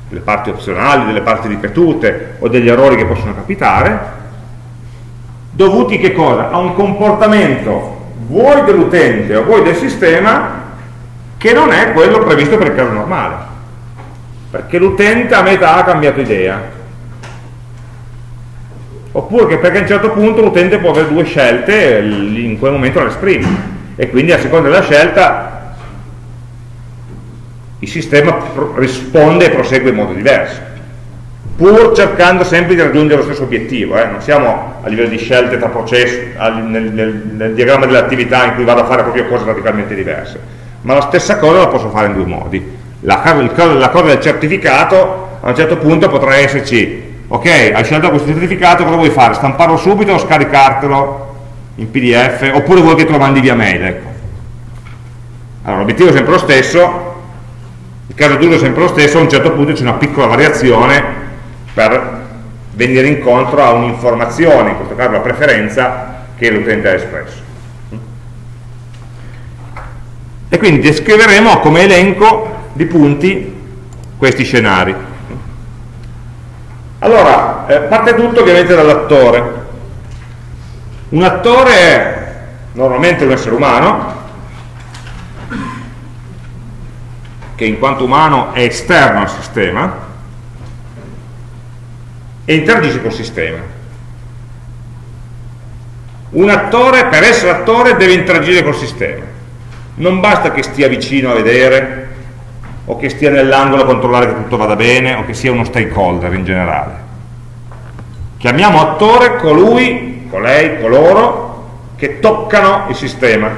delle parti opzionali, delle parti ripetute o degli errori che possono capitare, dovuti che cosa? A un comportamento vuoi dell'utente o vuoi del sistema che non è quello previsto per il caso normale, perché l'utente a metà ha cambiato idea, oppure perché a un certo punto l'utente può avere due scelte in quel momento le esprime, e quindi a seconda della scelta il sistema risponde e prosegue in modo diverso pur cercando sempre di raggiungere lo stesso obiettivo eh? non siamo a livello di scelte tra processi nel, nel, nel diagramma delle attività in cui vado a fare proprio cose radicalmente diverse ma la stessa cosa la posso fare in due modi la, la cosa del certificato a un certo punto potrà esserci ok, hai scelto questo certificato, cosa vuoi fare? Stamparlo subito o scaricartelo in pdf oppure vuoi che te lo mandi via mail ecco. allora l'obiettivo è sempre lo stesso caso d'uso è sempre lo stesso, a un certo punto c'è una piccola variazione per venire incontro a un'informazione, in questo caso la preferenza, che l'utente ha espresso. E quindi descriveremo come elenco di punti questi scenari. Allora, eh, parte tutto ovviamente dall'attore. Un attore è normalmente un essere umano, che in quanto umano è esterno al sistema, e interagisce col sistema. Un attore, per essere attore, deve interagire col sistema. Non basta che stia vicino a vedere, o che stia nell'angolo a controllare che tutto vada bene, o che sia uno stakeholder in generale. Chiamiamo attore colui colei, coloro che toccano il sistema.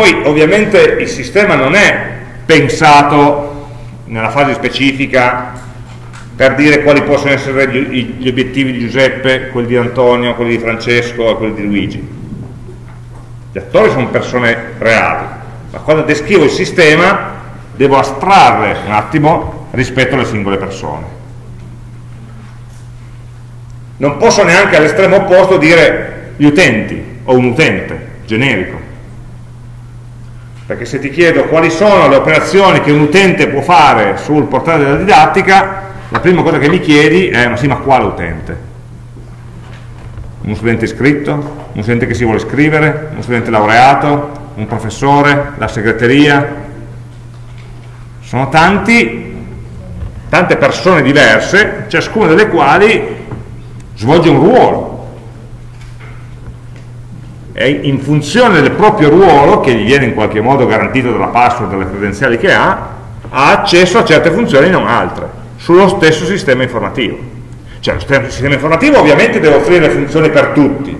Poi ovviamente il sistema non è pensato nella fase specifica per dire quali possono essere gli, obiettivi di Giuseppe, quelli di Antonio, quelli di Francesco e quelli di Luigi. Gli attori sono persone reali, ma quando descrivo il sistema devo astrarre un attimo rispetto alle singole persone. Non posso neanche all'estremo opposto dire gli utenti o un utente generico. Perché se ti chiedo quali sono le operazioni che un utente può fare sul portale della didattica, la prima cosa che mi chiedi è ma sì, ma quale utente? Un studente iscritto? Un studente che si vuole iscrivere? Un studente laureato? Un professore? La segreteria? Sono tanti, tante persone diverse, ciascuna delle quali svolge un ruolo. In funzione del proprio ruolo, che gli viene in qualche modo garantito dalla password, dalle credenziali che ha, ha accesso a certe funzioni e non altre, sullo stesso sistema informativo. Cioè lo stesso sistema informativo ovviamente deve offrire funzioni per tutti.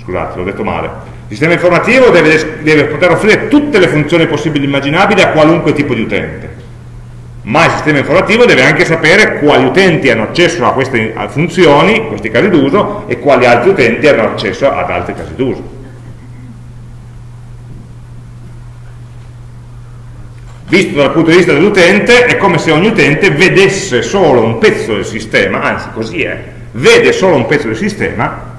Scusate, l'ho detto male il sistema informativo deve, deve poter offrire tutte le funzioni possibili e immaginabili a qualunque tipo di utente ma il sistema informativo deve anche sapere quali utenti hanno accesso a queste funzioni, questi casi d'uso, e quali altri utenti hanno accesso ad altri casi d'uso. Visto dal punto di vista dell'utente, è come se ogni utente vedesse solo un pezzo del sistema, anzi così è, vede solo un pezzo del sistema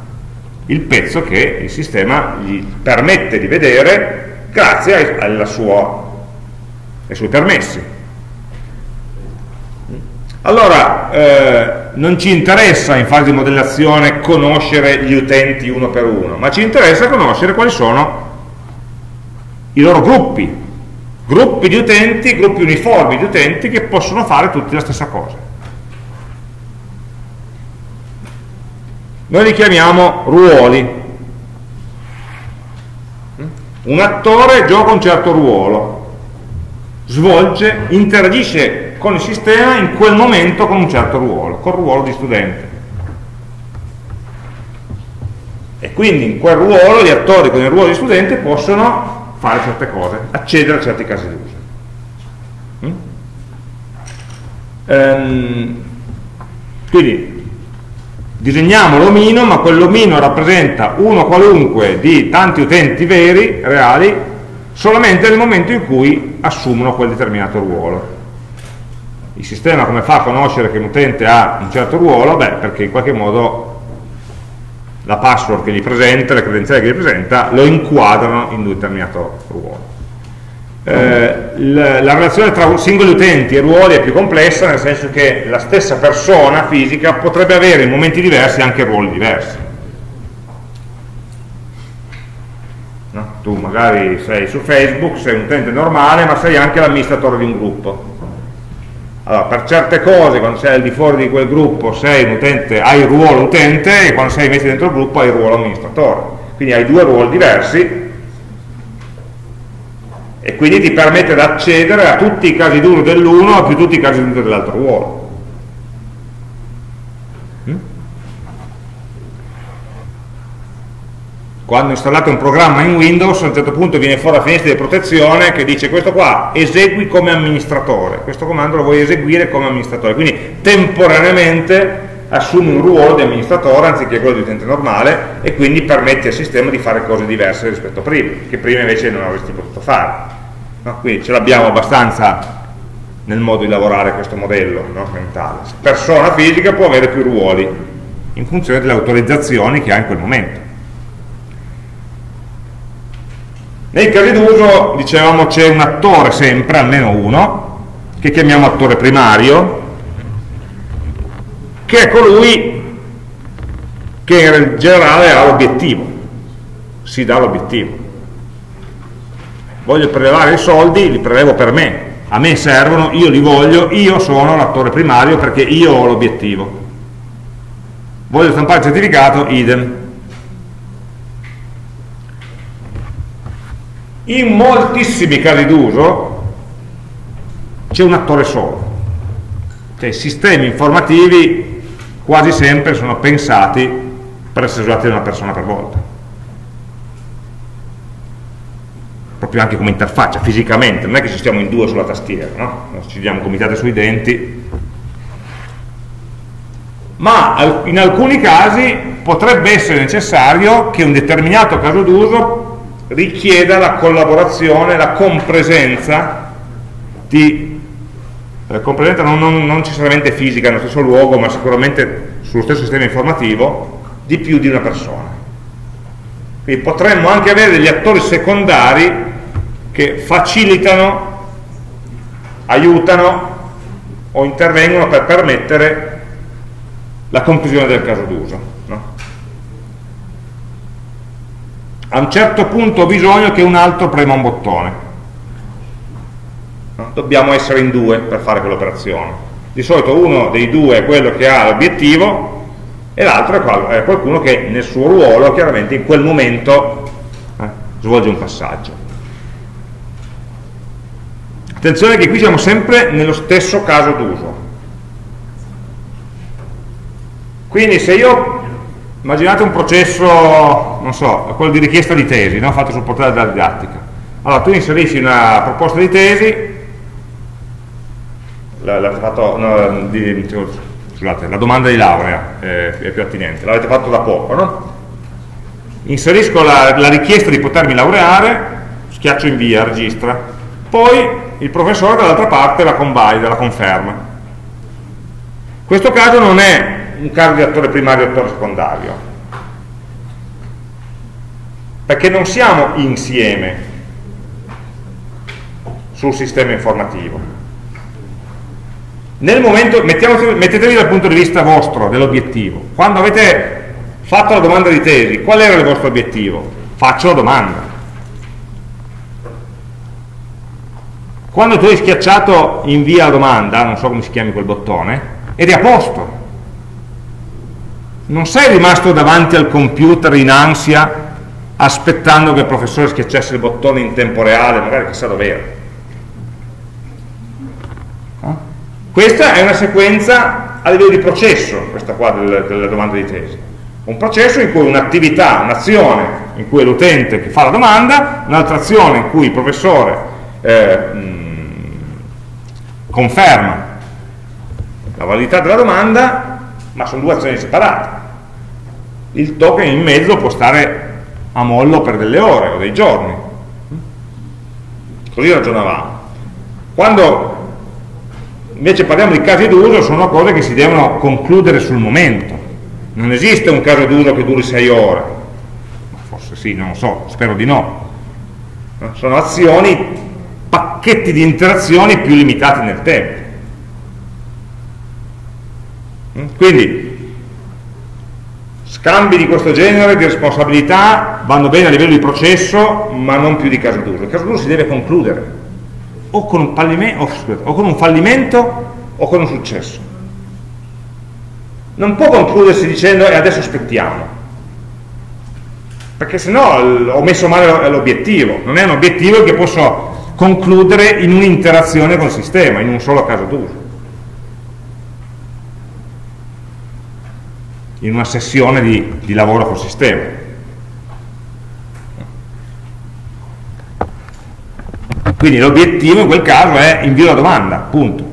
il pezzo che il sistema gli permette di vedere grazie sua, ai suoi permessi. Allora, eh, non ci interessa in fase di modellazione conoscere gli utenti uno per uno, ma ci interessa conoscere quali sono i loro gruppi, gruppi di utenti, gruppi uniformi di utenti che possono fare tutti la stessa cosa. Noi li chiamiamo ruoli. Un attore gioca un certo ruolo, svolge, interagisce con il sistema in quel momento con un certo ruolo, col ruolo di studente. E quindi in quel ruolo gli attori con il ruolo di studente possono fare certe cose, accedere a certi casi d'uso. Mm? Ehm, quindi disegniamo l'omino, ma quell'omino rappresenta uno qualunque di tanti utenti veri, reali, solamente nel momento in cui assumono quel determinato ruolo. Il sistema come fa a conoscere che un utente ha un certo ruolo? Beh, perché in qualche modo la password che gli presenta, le credenziali che gli presenta, lo inquadrano in un determinato ruolo. Eh, la, la, relazione tra singoli utenti e ruoli è più complessa nel senso che la stessa persona fisica potrebbe avere in momenti diversi anche ruoli diversi no? tu magari sei su Facebook sei un utente normale ma sei anche l'amministratore di un gruppo allora per certe cose quando sei al di fuori di quel gruppo sei un utente, hai il ruolo utente e quando sei invece dentro il gruppo hai il ruolo amministratore quindi hai due ruoli diversi e quindi ti permette di accedere a tutti i casi d'uso dell'uno più tutti i casi d'uso dell'altro ruolo. Quando installate un programma in Windows a un certo punto viene fuori la finestra di protezione che dice questo qua esegui come amministratore, questo comando lo vuoi eseguire come amministratore, quindi temporaneamente assumi un ruolo di amministratore anziché quello di utente normale e quindi permetti al sistema di fare cose diverse rispetto a prima, che prima invece non avresti potuto fare. No? Quindi ce l'abbiamo abbastanza nel modo di lavorare questo modello no? mentale. Persona fisica può avere più ruoli in funzione delle autorizzazioni che ha in quel momento. Nei casi d'uso, dicevamo, c'è un attore sempre, almeno uno, che chiamiamo attore primario, che è colui che in generale ha l'obiettivo, si dà l'obiettivo. Voglio prelevare i soldi, li prelevo per me, a me servono, io li voglio, io sono l'attore primario perché io ho l'obiettivo. Voglio stampare il certificato, idem. In moltissimi casi d'uso c'è un attore solo. Cioè, i sistemi informativi quasi sempre sono pensati per essere usati da una persona per volta. Proprio anche come interfaccia, fisicamente, non è che ci stiamo in due sulla tastiera, no? ci diamo comitate sui denti. Ma in alcuni casi potrebbe essere necessario che un determinato caso d'uso richieda la collaborazione, la compresenza di la compresenza non, non, non necessariamente fisica nello stesso luogo, ma sicuramente sullo stesso sistema informativo, di più di una persona. Quindi potremmo anche avere degli attori secondari che facilitano, aiutano o intervengono per permettere la conclusione del caso d'uso. A un certo punto ho bisogno che un altro prema un bottone. Dobbiamo essere in due per fare quell'operazione. Di solito uno dei due è quello che ha l'obiettivo e l'altro è qualcuno che nel suo ruolo chiaramente in quel momento eh, svolge un passaggio. Attenzione che qui siamo sempre nello stesso caso d'uso. Quindi se io immaginate un processo, non so, quello di richiesta di tesi, no? fatto sul portale della didattica. Allora, tu inserisci una proposta di tesi, l'avete fatto, no, di, scusate, la domanda di laurea eh, è più attinente, l'avete fatto da poco, no? Inserisco la, la richiesta di potermi laureare, schiaccio invia, registra, poi il professore dall'altra parte la convalida, la conferma. Questo caso non è un caso di attore primario e attore secondario. Perché non siamo insieme sul sistema informativo. Nel momento, mettetevi dal punto di vista vostro, dell'obiettivo. Quando avete fatto la domanda di tesi qual era il vostro obiettivo? faccio la domanda. Quando tu hai schiacciato invia la domanda non so come si chiami quel bottone ed è a posto non sei rimasto davanti al computer in ansia aspettando che il professore schiacciasse il bottone in tempo reale, magari chissà dove era. Eh? Questa è una sequenza a livello di processo, questa qua del, della domanda di tesi. Un processo in cui un'attività, un'azione in cui è l'utente che fa la domanda, un'altra azione in cui il professore eh, mh, conferma la validità della domanda ma sono due azioni separate. Il token in mezzo può stare a mollo per delle ore o dei giorni. Così ragionavamo. Quando invece parliamo di casi d'uso sono cose che si devono concludere sul momento. Non esiste un caso d'uso che duri sei ore. Forse sì, non lo so, spero di no. Sono azioni, pacchetti di interazioni più limitati nel tempo. Quindi scambi di questo genere di responsabilità vanno bene a livello di processo, ma non più di caso d'uso. Il caso d'uso si deve concludere o con, un o, o con un fallimento o con un successo. Non può concludersi dicendo e adesso aspettiamo, perché se no ho messo male l'obiettivo, non è un obiettivo che posso concludere in un'interazione col sistema, in un solo caso d'uso. In una sessione di, di lavoro col sistema. Quindi l'obiettivo in quel caso è invio la domanda, punto.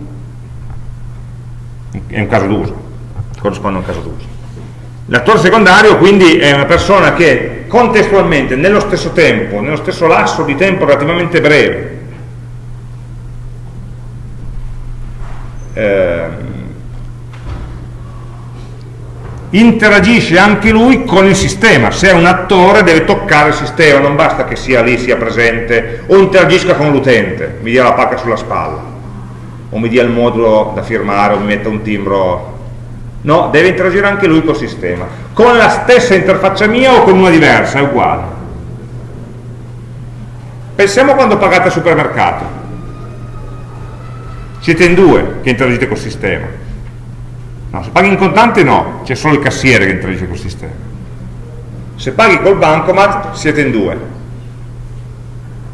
È un caso d'uso, corrisponde a un caso d'uso. L'attore secondario quindi è una persona che contestualmente, nello stesso tempo, nello stesso lasso di tempo relativamente breve, eh, interagisce anche lui con il sistema, se è un attore deve toccare il sistema, non basta che sia lì, sia presente o interagisca con l'utente, mi dia la pacca sulla spalla. o mi dia il modulo da firmare o mi metta un timbro. No, deve interagire anche lui col sistema. Con la stessa interfaccia mia o con una diversa, è uguale. Pensiamo quando pagate al supermercato. Siete in due che interagite col sistema no, se paghi in contante no, c'è solo il cassiere che interagisce col sistema se paghi col bancomat siete in due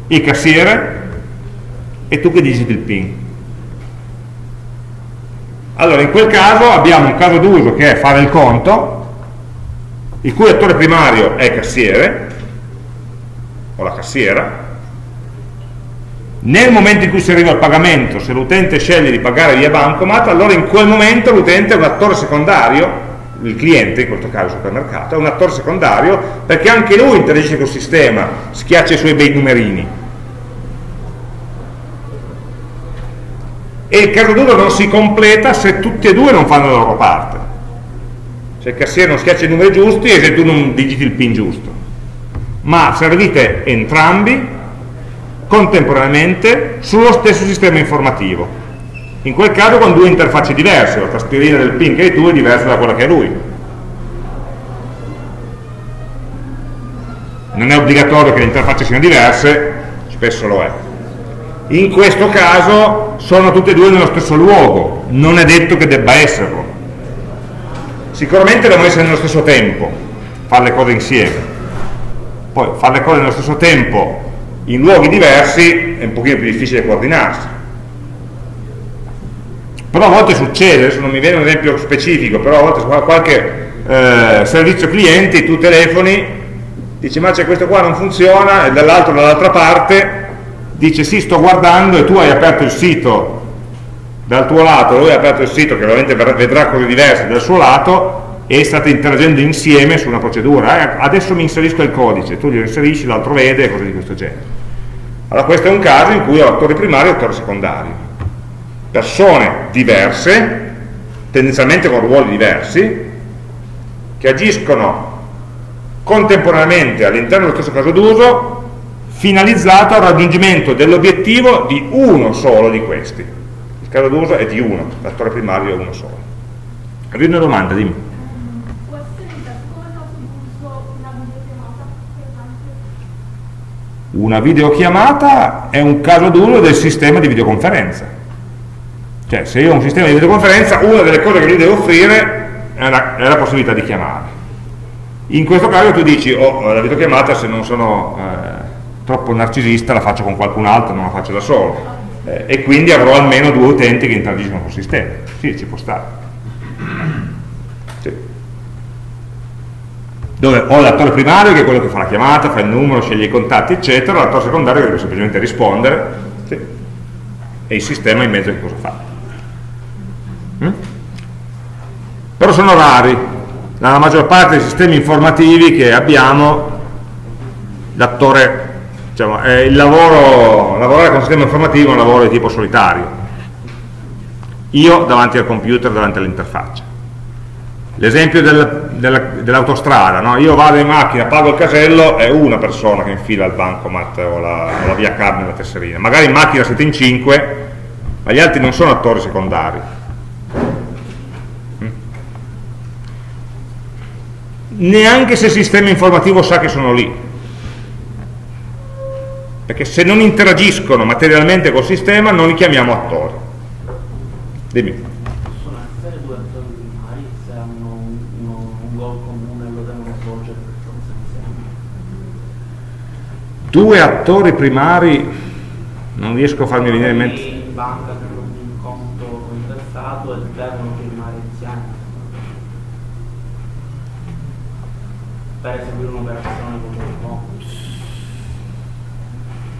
il cassiere e tu che digiti il PIN allora, in quel caso abbiamo un caso d'uso che è fare il conto, il cui attore primario è il cassiere, o la cassiera. Nel momento in cui si arriva al pagamento, se l'utente sceglie di pagare via bancomat, allora in quel momento l'utente è un attore secondario, il cliente, in questo caso il supermercato, è un attore secondario perché anche lui interagisce col sistema, schiaccia i suoi bei numerini. E il caso duro non si completa se tutti e due non fanno la loro parte. Se il cassiere non schiaccia i numeri giusti e se tu non digiti il pin giusto. Ma servite entrambi contemporaneamente sullo stesso sistema informativo in quel caso con due interfacce diverse la tastierina del pin che hai tu è diversa da quella che è lui non è obbligatorio che le interfacce siano diverse spesso lo è in questo caso sono tutte e due nello stesso luogo, non è detto che debba esserlo. Sicuramente devono essere nello stesso tempo, fare le cose insieme. Poi fare le cose nello stesso tempo in luoghi diversi è un pochino più difficile coordinarsi. Però a volte succede, adesso non mi viene un esempio specifico, però a volte qualche eh, servizio clienti tu telefoni, dici ma c'è questo qua non funziona e dall'altro dall'altra parte dice sì sto guardando e tu hai aperto il sito dal tuo lato, lui ha aperto il sito che ovviamente vedrà cose diverse dal suo lato e state interagendo insieme su una procedura eh, adesso mi inserisco il codice, tu glielo inserisci, l'altro vede e cose di questo genere allora questo è un caso in cui ho attore primario e attore secondario persone diverse tendenzialmente con ruoli diversi che agiscono contemporaneamente all'interno dello stesso caso d'uso finalizzato al raggiungimento dell'obiettivo di uno solo di questi. Il caso d'uso è di uno, l'attore primario è uno solo. Avevi una domanda, dimmi. Una videochiamata è un caso d'uso del sistema di videoconferenza. Cioè, se io ho un sistema di videoconferenza, una delle cose che gli devo offrire è la, è la possibilità di chiamare. In questo caso tu dici, oh, la videochiamata se non sono... Eh, troppo narcisista la faccio con qualcun altro, non la faccio da solo eh, e quindi avrò almeno due utenti che interagiscono col sistema sì, ci può stare sì. Dove ho l'attore primario che è quello che fa la chiamata, fa il numero, sceglie i contatti eccetera, l'attore secondario che deve semplicemente rispondere sì. e il sistema in mezzo che cosa fa mm? però sono rari nella maggior parte dei sistemi informativi che abbiamo l'attore diciamo, eh, il lavoro, lavorare con un sistema informativo è un lavoro di tipo solitario io davanti al computer, davanti all'interfaccia l'esempio del, dell'autostrada no? io vado in macchina, pago il casello è una persona che infila il bancomat o la, o la via card nella tesserina. Magari in macchina siete in cinque ma gli altri non sono attori secondari. Mm? neanche se il sistema informativo sa che sono lì. Perché se non interagiscono materialmente col sistema non li chiamiamo attori. Dimmi possono essere due attori primari se hanno un, uno, un gol comune e lo devono svolgere per forza insieme due attori primari non riesco a farmi venire in mente. In banca per un conto interessato e devono firmare insieme per eseguire un'operazione con un conto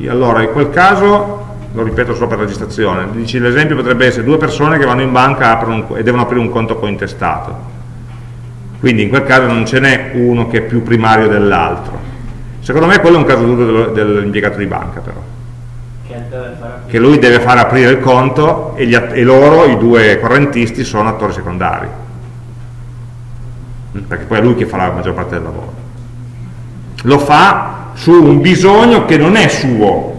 allora in quel caso lo ripeto solo per registrazione l'esempio potrebbe essere due persone che vanno in banca e devono aprire un conto cointestato. Quindi in quel caso non ce n'è uno che è più primario dell'altro secondo me quello è un caso duro dell'impiegato di banca però che lui deve fare aprire il conto e, e loro, i due correntisti, sono attori secondari perché poi è lui che fa la maggior parte del lavoro lo fa su un bisogno che non è suo,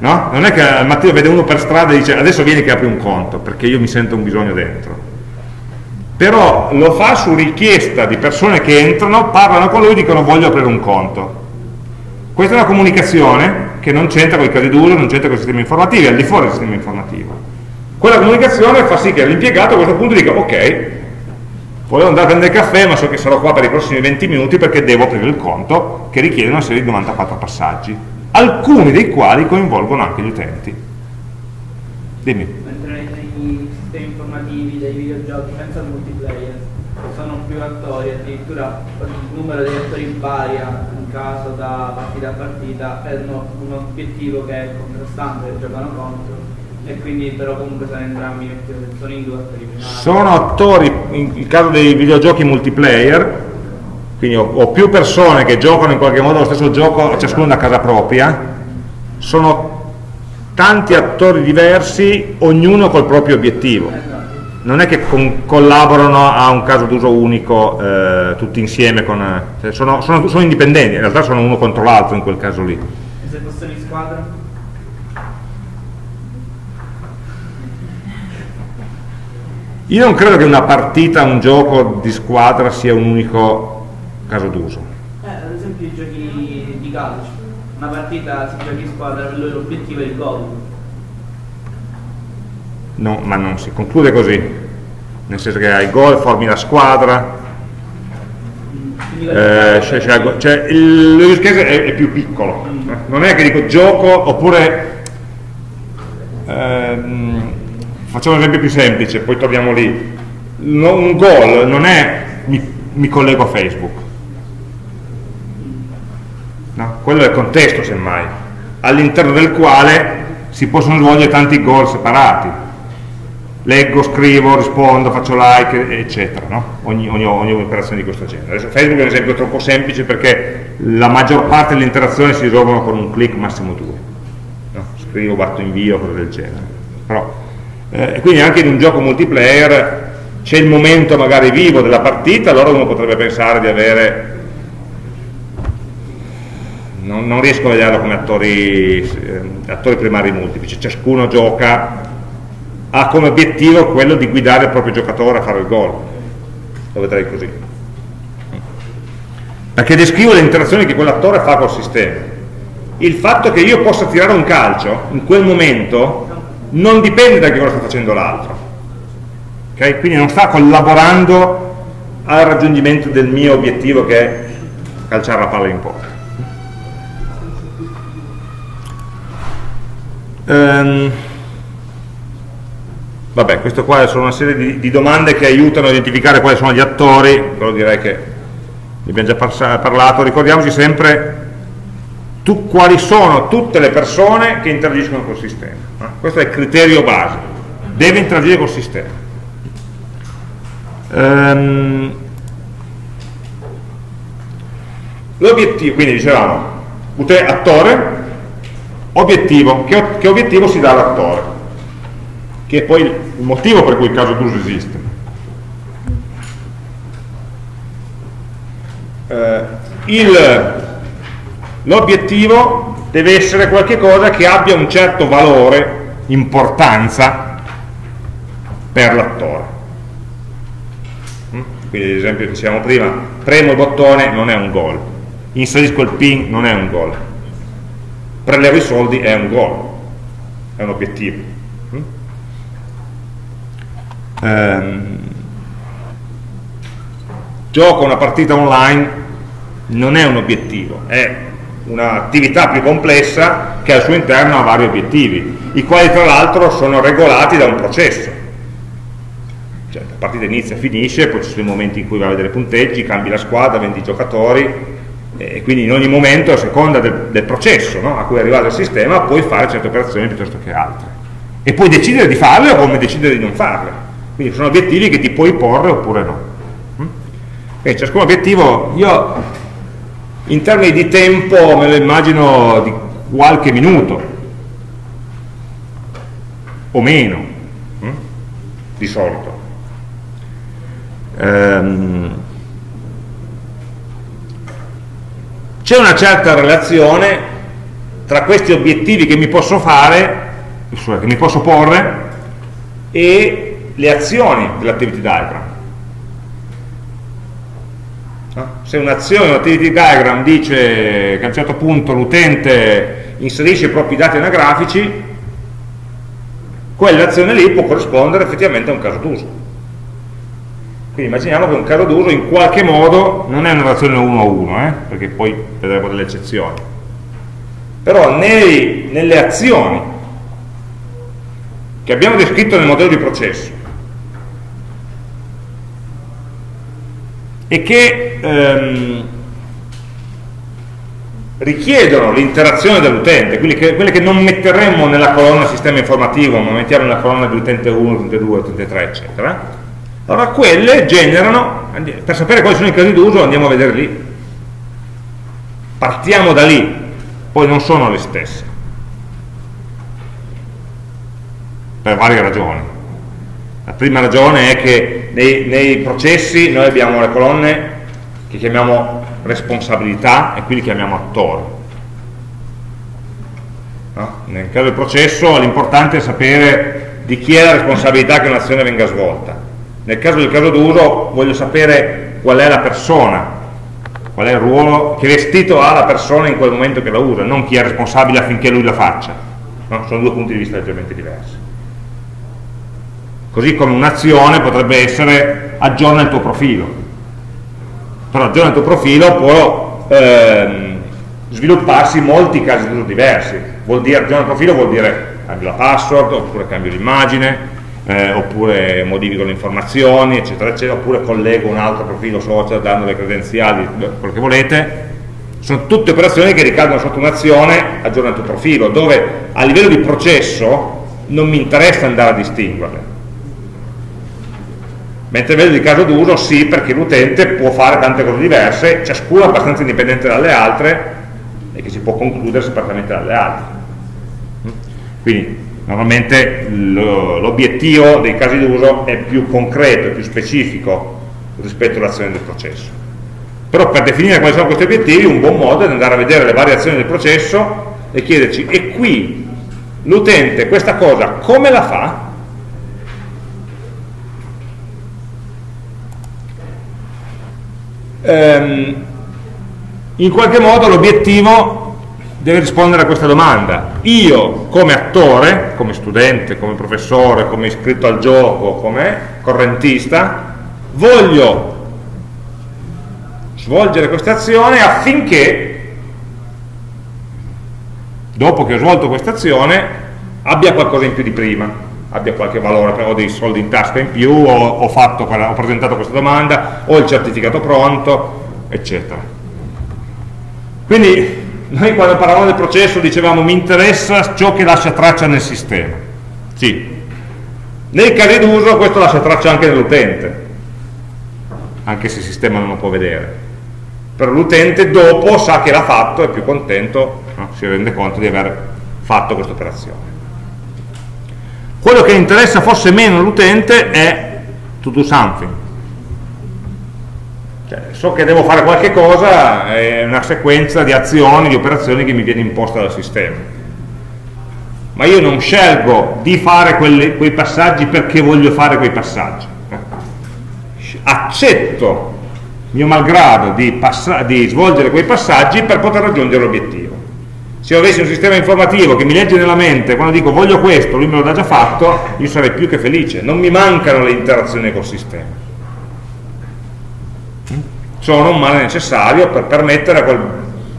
No? Non è che al mattino vede uno per strada e dice adesso vieni che apri un conto, perché io mi sento un bisogno dentro. Però lo fa su richiesta di persone che entrano, parlano con lui e dicono voglio aprire un conto. Questa è una comunicazione che non c'entra con i casi d'uso, non c'entra con i sistemi informativi, è al di fuori del sistema informativo. Quella comunicazione fa sì che l'impiegato a questo punto dica ok, volevo andare a prendere caffè ma so che sarò qua per i prossimi 20 minuti perché devo aprire il conto che richiede una serie di 94 passaggi alcuni dei quali coinvolgono anche gli utenti. Dimmi. Sistemi informativi dei videogiochi senza multiplayer sono più attori, addirittura il numero di attori varia in caso da partita a partita, hanno un obiettivo che è contrastante, giocano contro e quindi però comunque sono entrambi sono in due attori. Sono attori, in caso dei videogiochi multiplayer, quindi ho, ho, più persone che giocano in qualche modo lo stesso gioco, ciascuno da casa propria, sono tanti attori diversi, ognuno col proprio obiettivo. Non è che con, collaborano a un caso d'uso unico eh, tutti insieme, con, eh, sono, sono, sono, indipendenti, in realtà sono uno contro l'altro in quel caso lì. E se fossero in squadra? Io non credo che una partita, un gioco di squadra sia un unico caso d'uso. Eh, ad esempio i giochi di calcio, una partita si gioca in squadra, l'obiettivo è il gol. No, ma non si conclude così, nel senso che hai gol, formi la squadra, eh, cioè, il, use case è, è, più piccolo, mm. non è che dico gioco oppure ehm, facciamo un esempio più semplice, poi torniamo lì, no, un gol non è mi, mi collego a Facebook, no? quello è il contesto semmai, all'interno del quale si possono svolgere tanti goal separati, leggo, scrivo, rispondo, faccio like, eccetera, no? ogni, ogni, ogni, operazione di questo genere. Adesso Facebook è un esempio troppo semplice perché la maggior parte delle interazioni si risolvono con un clic, massimo due, no? scrivo, batto invio, cose del genere. Però, eh, quindi anche in un gioco multiplayer c'è il momento magari vivo della partita, allora uno potrebbe pensare di avere non, non riesco a vederlo come attori, eh, attori primari multiplici, ciascuno gioca, ha come obiettivo quello di guidare il proprio giocatore a fare il gol, lo vedrei così. Perché descrivo le interazioni che quell'attore fa col sistema. Il fatto che io possa tirare un calcio in quel momento non dipende da che cosa sta facendo l'altro. Okay? Quindi non sta collaborando al raggiungimento del mio obiettivo che è calciare la palla in porta. Um, vabbè, questo qua sono una serie di, di, domande che aiutano a identificare quali sono gli attori, però direi che ne abbiamo già parlato, ricordiamoci sempre tu, quali sono tutte le persone che interagiscono col sistema. Eh? Questo è il criterio base, deve interagire col sistema. Um, L'obiettivo, quindi dicevamo, attore, Obiettivo, che, che obiettivo si dà all'attore? Che è poi il motivo per cui il caso d'uso esiste. Eh, l'obiettivo deve essere qualcosa che abbia un certo valore, importanza per l'attore. Mm? Quindi ad esempio dicevamo prima, premo il bottone non è un goal, inserisco il pin non è un goal, prelevo i soldi è un goal, è un obiettivo. Mm? Ehm, gioco una partita online non è un obiettivo, è un'attività più complessa che al suo interno ha vari obiettivi, i quali tra l'altro sono regolati da un processo. Cioè, la partita inizia e finisce, poi ci sono i momenti in cui va a vedere punteggi, cambi la squadra, vendi i giocatori, e quindi in ogni momento a seconda del, del processo no, a cui è arrivato il sistema puoi fare certe operazioni piuttosto che altre. E puoi decidere di farle o come decidere di non farle. Quindi sono obiettivi che ti puoi porre oppure no. Mm? e ciascun obiettivo io in termini di tempo me lo immagino di qualche minuto. O meno mm? di solito. Ehm, c'è una certa relazione tra questi obiettivi che mi posso fare, che mi posso porre, e le azioni dell'activity diagram. Se un'azione, un'activity diagram dice che a un certo punto l'utente inserisce i propri dati anagrafici, quell'azione lì può corrispondere effettivamente a un caso d'uso. Quindi immaginiamo che un caso d'uso in qualche modo non è una relazione 1 a 1, eh? perché poi vedremo delle eccezioni. Però nei, nelle azioni che abbiamo descritto nel modello di processo e che ehm, richiedono l'interazione dell'utente, quelle, che non metteremmo nella colonna sistema informativo, ma mettiamo nella colonna dell'utente 1, utente 2, utente 3, eccetera, allora quelle generano, per sapere quali sono i casi d'uso andiamo a vedere lì. Partiamo da lì, poi non sono le stesse. Per varie ragioni. La prima ragione è che nei, nei processi noi abbiamo le colonne che chiamiamo responsabilità e qui li chiamiamo attori. No? Nel caso del processo l'importante è sapere di chi è la responsabilità che un'azione venga svolta nel caso del caso d'uso voglio sapere qual è la persona, qual è il ruolo, che vestito ha la persona in quel momento che la usa, non chi è responsabile affinché lui la faccia. No? Sono due punti di vista leggermente diversi. Così come un'azione potrebbe essere aggiorna il tuo profilo. Però aggiorna il tuo profilo può ehm, svilupparsi in molti casi d'uso diversi. Vuol dire aggiorna il profilo vuol dire cambio la password, oppure cambio l'immagine, eh, oppure modifico le informazioni, eccetera, eccetera, oppure collego un altro profilo social dando le credenziali, quello che volete, sono tutte operazioni che ricadono sotto un'azione aggiorna il tuo profilo, dove a livello di processo non mi interessa andare a distinguerle. Mentre livello di caso d'uso sì, perché l'utente può fare tante cose diverse, ciascuna abbastanza indipendente dalle altre e che si può concludere separatamente dalle altre. Quindi Normalmente l'obiettivo dei casi d'uso è più concreto, più specifico rispetto all'azione del processo. Però per definire quali sono questi obiettivi un buon modo è andare a vedere le variazioni del processo e chiederci, e qui l'utente questa cosa come la fa? Ehm, in qualche modo l'obiettivo deve rispondere a questa domanda. Io come attore, come studente, come professore, come iscritto al gioco, come correntista, voglio svolgere questa azione affinché, dopo che ho svolto questa azione, abbia qualcosa in più di prima, abbia qualche valore, ho dei soldi in tasca in più, ho, ho, fatto, ho presentato questa domanda, ho il certificato pronto, eccetera. Quindi noi quando parlavamo del processo dicevamo mi interessa ciò che lascia traccia nel sistema. Sì. Nei casi d'uso questo lascia traccia anche nell'utente, anche se il sistema non lo può vedere. Però l'utente dopo sa che l'ha fatto, è più contento, no? si rende conto di aver fatto questa operazione. Quello che interessa forse meno all'utente è to do something, cioè, so che devo fare qualche cosa, è una sequenza di azioni, di operazioni che mi viene imposta dal sistema. Ma io non scelgo di fare quelle, quei passaggi perché voglio fare quei passaggi. Accetto, mio malgrado, di, di svolgere quei passaggi per poter raggiungere l'obiettivo. Se io avessi un sistema informativo che mi legge nella mente, quando dico voglio questo, lui me l'ha già fatto, io sarei più che felice. Non mi mancano le interazioni col sistema sono un male necessario per permettere a, quel,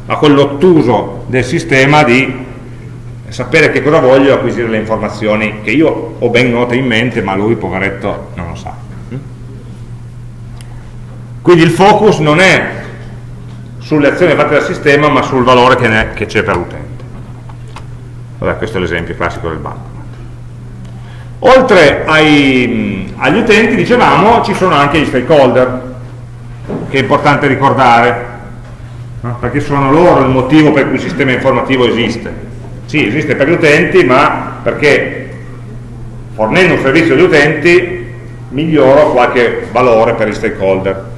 a quell'ottuso del sistema di sapere che cosa voglio e acquisire le informazioni che io ho ben note in mente ma lui poveretto non lo sa. Quindi il focus non è sulle azioni fatte dal sistema ma sul valore che c'è per l'utente. Questo è l'esempio classico del banco. Oltre ai, agli utenti dicevamo ci sono anche gli stakeholder che è importante ricordare, no? perché sono loro il motivo per cui il sistema informativo esiste. Sì, esiste per gli utenti, ma perché fornendo un servizio agli utenti miglioro qualche valore per i stakeholder.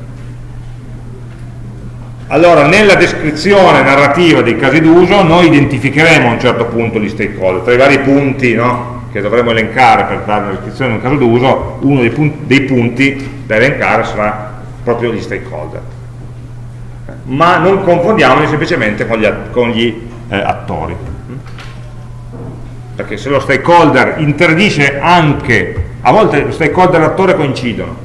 allora nella descrizione narrativa dei casi d'uso noi identificheremo a un certo punto gli stakeholder, tra i vari punti no, che dovremo elencare per dare una descrizione di un caso d'uso, uno dei punti da elencare sarà proprio gli stakeholder. Ma non confondiamoli semplicemente con gli, con gli eh, attori. Perché se lo stakeholder interagisce anche, a volte lo stakeholder e l'attore coincidono,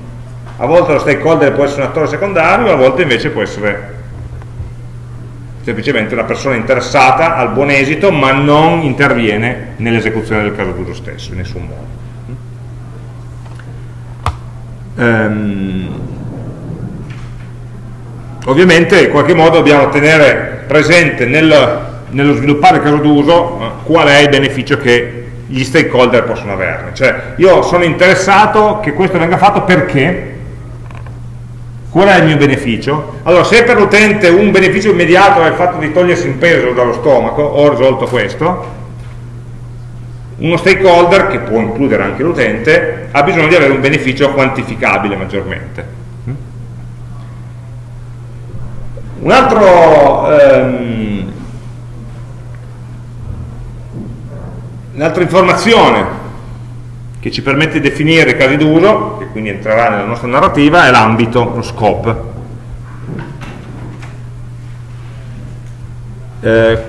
a volte lo stakeholder può essere un attore secondario, a volte invece può essere semplicemente una persona interessata al buon esito ma non interviene nell'esecuzione del caso d'uso stesso in nessun modo. Um, ovviamente in qualche modo dobbiamo tenere presente nel, nello sviluppare il caso d'uso eh, qual è il beneficio che gli stakeholder possono averne. Cioè io sono interessato che questo venga fatto perché Qual è il mio beneficio? Allora, se per l'utente un beneficio immediato è il fatto di togliersi un peso dallo stomaco, ho risolto questo, uno stakeholder, che può includere anche l'utente, ha bisogno di avere un beneficio quantificabile maggiormente. Un altro, ehm, un'altra informazione che ci permette di definire casi d'uso, che quindi entrerà nella nostra narrativa, è l'ambito, lo scope. Eh,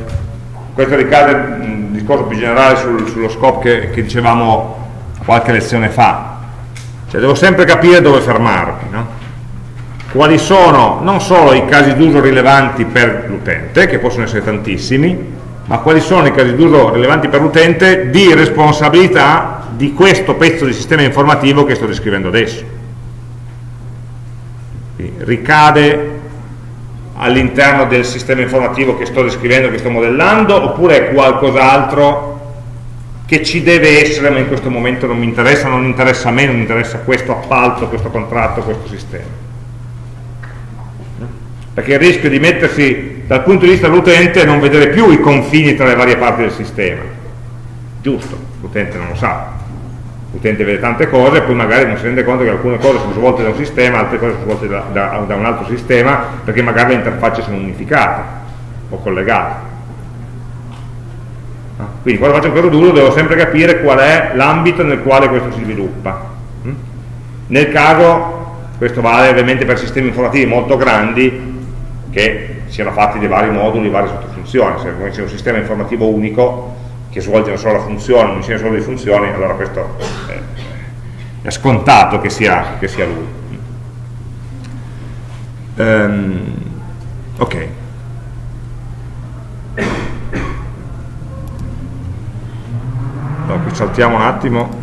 questo ricade un discorso più generale sul, sullo scope che, che, dicevamo qualche lezione fa. Cioè devo sempre capire dove fermarmi, no? Quali sono non solo i casi d'uso rilevanti per l'utente, che possono essere tantissimi, ma quali sono i casi d'uso rilevanti per l'utente di responsabilità di questo pezzo di sistema informativo che sto descrivendo adesso. Quindi, ricade all'interno del sistema informativo che sto descrivendo, che sto modellando, oppure è qualcos'altro che ci deve essere ma in questo momento non mi interessa, non interessa a me, non interessa questo appalto, questo contratto, questo sistema. Perché il rischio di mettersi dal punto di vista dell'utente è non vedere più i confini tra le varie parti del sistema. Giusto, l'utente non lo sa, l'utente vede tante cose e poi magari non si rende conto che alcune cose sono svolte da un sistema, altre cose sono svolte da, da, da un altro sistema, perché magari le interfacce sono unificate o collegate. Quindi quando faccio un caso d'uso devo sempre capire qual è l'ambito nel quale questo si sviluppa. Mm? Nel caso, questo vale ovviamente per sistemi informativi molto grandi, che siano fatti di vari moduli, varie sottofunzioni, se c'è un sistema informativo unico che svolge una sola funzione, un insieme solo di funzioni, allora questo è, è scontato che sia, che sia lui. Um, ok. Allora, qui saltiamo un attimo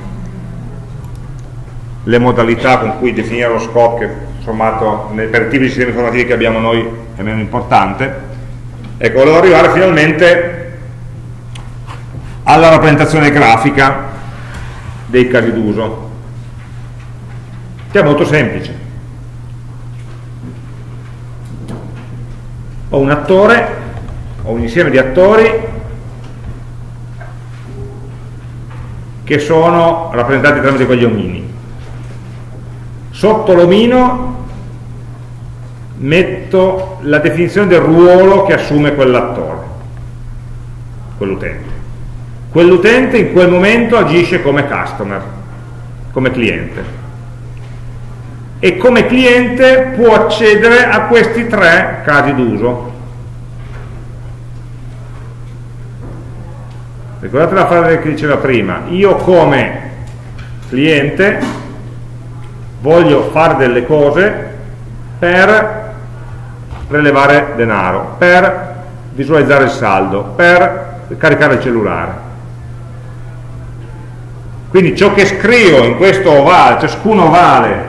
le modalità con cui definire lo scope che sommato per i tipi di sistemi informativi che abbiamo noi è meno importante. Ecco, volevo arrivare finalmente alla rappresentazione grafica dei casi d'uso, che è molto semplice. Ho un attore, ho un insieme di attori che sono rappresentati tramite quegli omini. Sotto l'omino metto la definizione del ruolo che assume quell'attore, quell'utente quell'utente in quel momento agisce come customer, come cliente e come cliente può accedere a questi tre casi d'uso. Ricordate la frase che diceva prima, io come cliente voglio fare delle cose per prelevare denaro, per visualizzare il saldo, per caricare il cellulare. Quindi ciò che scrivo in questo ovale, ciascun ovale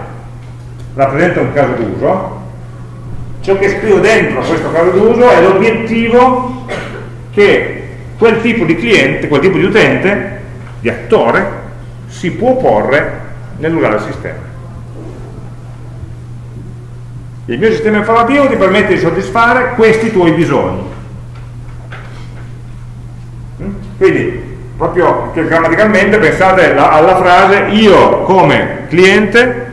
rappresenta un caso d'uso, ciò che scrivo dentro questo caso d'uso è l'obiettivo che quel tipo di cliente, quel tipo di utente, di attore, si può porre nell'usare il sistema. Il mio sistema informativo ti permette di soddisfare questi tuoi bisogni. Quindi proprio grammaticalmente pensate la, alla frase io come cliente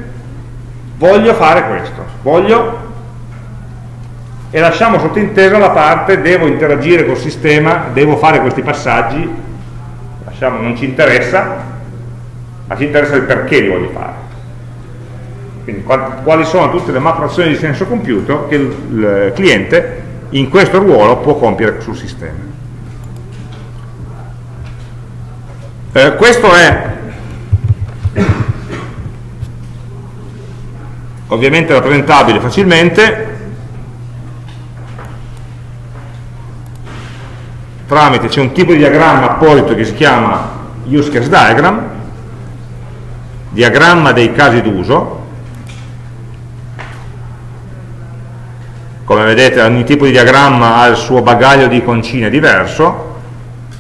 voglio fare questo, voglio e lasciamo sottintesa la parte devo interagire col sistema, devo fare questi passaggi, lasciamo, non ci interessa, ma ci interessa il perché li voglio fare. Quindi quali sono tutte le macroazioni di senso compiuto che il cliente in questo ruolo può compiere sul sistema. Eh, questo è ovviamente rappresentabile facilmente tramite, c'è un tipo di diagramma apposito che si chiama use case diagram, diagramma dei casi d'uso, come vedete ogni tipo di diagramma ha il suo bagaglio di iconcine diverso,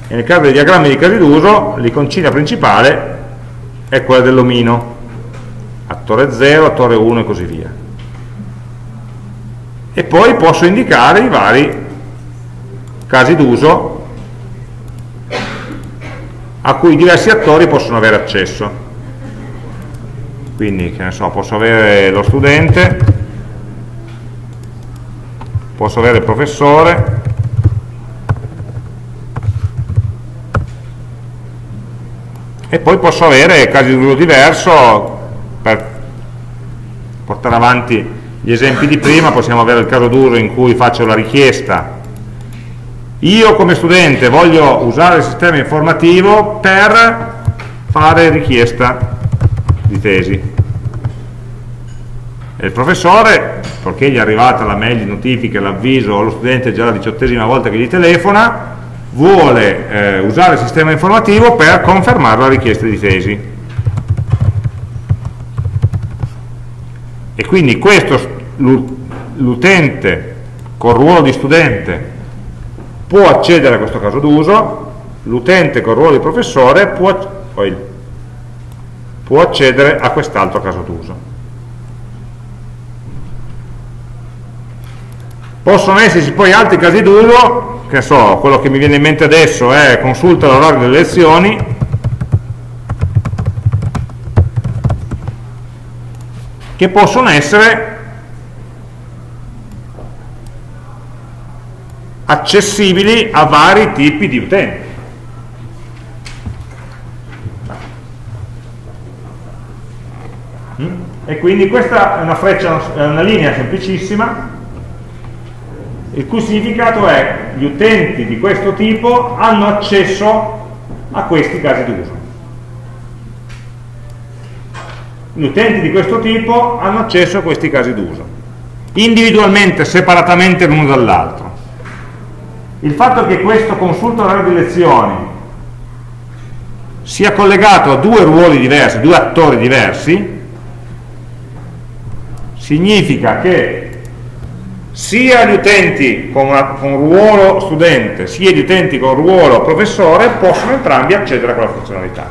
e nel caso dei diagrammi di casi d'uso l'iconcina principale è quella dell'omino, attore 0, attore 1 e così via. E poi posso indicare i vari casi d'uso a cui diversi attori possono avere accesso. Quindi, che ne so, posso avere lo studente, posso avere il professore, e poi posso avere casi di uso diverso per portare avanti gli esempi di prima possiamo avere il caso d'uso in cui faccio la richiesta io come studente voglio usare il sistema informativo per fare richiesta di tesi. Il professore, poiché gli è arrivata la mail di notifica, l'avviso, lo studente è già la diciottesima volta che gli telefona, vuole eh, usare il sistema informativo per confermare la richiesta di tesi. E quindi l'utente col ruolo di studente può accedere a questo caso d'uso, l'utente con ruolo di professore può, può accedere a quest'altro caso d'uso. Possono esserci poi altri casi d'uso, che so, quello che mi viene in mente adesso è consulta l'orario delle lezioni, che possono essere accessibili a vari tipi di utenti. Mm? E quindi questa è una freccia, è una linea semplicissima, il cui significato è gli utenti di questo tipo hanno accesso a questi casi d'uso. Gli utenti di questo tipo hanno accesso a questi casi d'uso, individualmente, separatamente l'uno dall'altro il fatto che questo consulto orario di lezioni sia collegato a due ruoli diversi, due attori diversi, significa che sia gli utenti con, una, con ruolo studente, sia gli utenti con ruolo professore possono entrambi accedere a quella funzionalità.